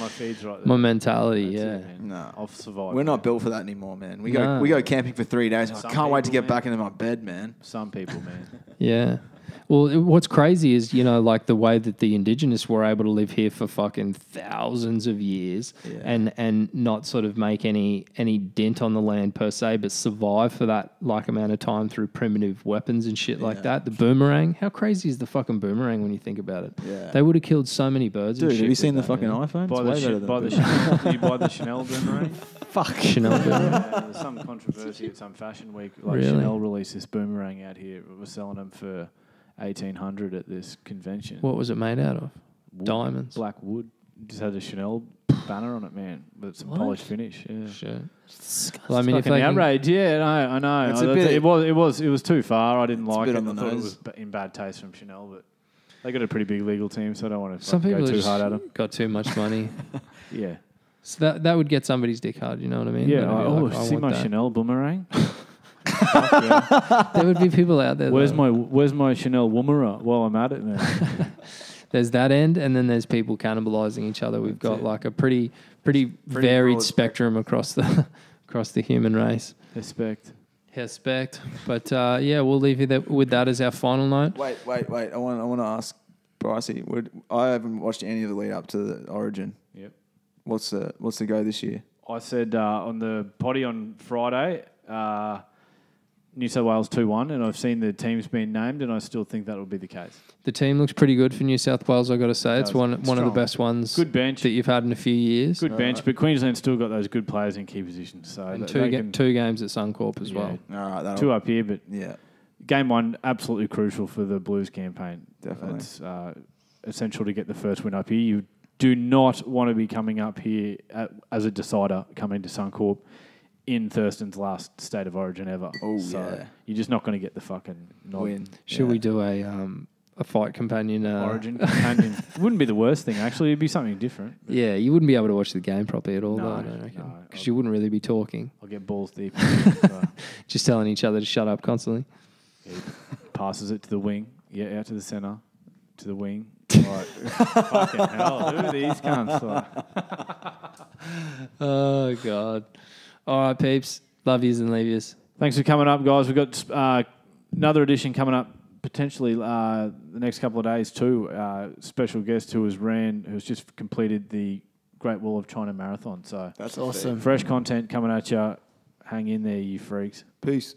my feed's right there. my mentality, That's yeah. it, man. No. I'll survive. We're not built for that anymore, man. We No. go we go camping for three days. I Some can't wait to people, get man. back into my bed, man. Some people, man. Yeah. Well, what's crazy is you know like the way that the indigenous were able to live here for fucking thousands of years Yeah. and and not sort of make any any dent on the land per se, but survive for that like amount of time through primitive weapons and shit like that. The boomerang, how crazy is the fucking boomerang when you think about it? Yeah. They would have killed so many birds. Dude, and have you seen the that, fucking man. iPhone? Buy the, way Ch- better than buy the boomerang. Chanel, you buy the Chanel boomerang? Fuck Chanel boomerang. Yeah, there's some controversy at some fashion week. Like Really? Chanel released this boomerang out here. We're selling them for eighteen hundred at this convention. What was it made out of? Wood, Diamonds. black wood. Just had a Chanel banner on it, man, with some What? polished finish. Yeah. Shit. Well, I mean, if Fucking they can- outrage. Yeah, no, I know. It's I- a that's- bit- it was, it was, it was too far. I didn't like bit it. on I the thought it nose. was ba- in bad taste from Chanel, but they got a pretty big legal team, so I don't want to Some people go are too just hard at them. got too much money. Yeah, So that that would get somebody's dick hard. You know what I mean? yeah. They'd I, be oh, I see want my that. Chanel boomerang. There would be people out there. Where's though. my Where's my Chanel woomera? While I'm at it, man. There's that end, and then there's people cannibalizing each other. We've got it. like a pretty pretty, Pretty varied broad spectrum across the across the human race. Respect. Respect. But uh, yeah, we'll leave you that, with that as our final note. Wait, wait, wait. I want, I want to ask Brycey. Would, I haven't watched any of the lead up to the Origin. Yep. What's the What's the go this year? I said uh, on the potty on Friday, uh, New South Wales 2 1, and I've seen the teams being named, and I still think that will be the case. The team looks pretty good for New South Wales. I've got to say, it's Does. one one of the best ones Good bench. that you've had in a few years. Good bench, but Queensland's still got those good players in key positions. So And two ga- can- two games at Suncorp as Yeah. well. All right, two up here, but Yeah, game one absolutely crucial for the Blues campaign. Definitely. it's uh, essential to get the first win up here. You do not want to be coming up here at, as a decider coming to Suncorp in Thurston's last state of origin ever. Oh, so yeah. you're just not going to get the fucking nod. win. Should Yeah. we do a um, a fight companion? Uh, Origin companion wouldn't be the worst thing. Actually, it'd be something different. Yeah, you wouldn't be able to watch the game properly at all, No, though, I don't reckon. no, Because I'll- you wouldn't really be talking, I'll get balls deep. so, just telling each other to shut up constantly. he passes it to the wing. Yeah, out to the centre, to the wing. Like, fucking hell, who are these cunts? Like, Oh God! All right, peeps, love yous and leave yous. Thanks for coming up, guys. We've got uh, another edition coming up potentially uh, the next couple of days too. Uh, special guest who has ran, who's just completed the Great Wall of China Marathon. So That's awesome. fresh content coming at you. Hang in there, you freaks. Peace.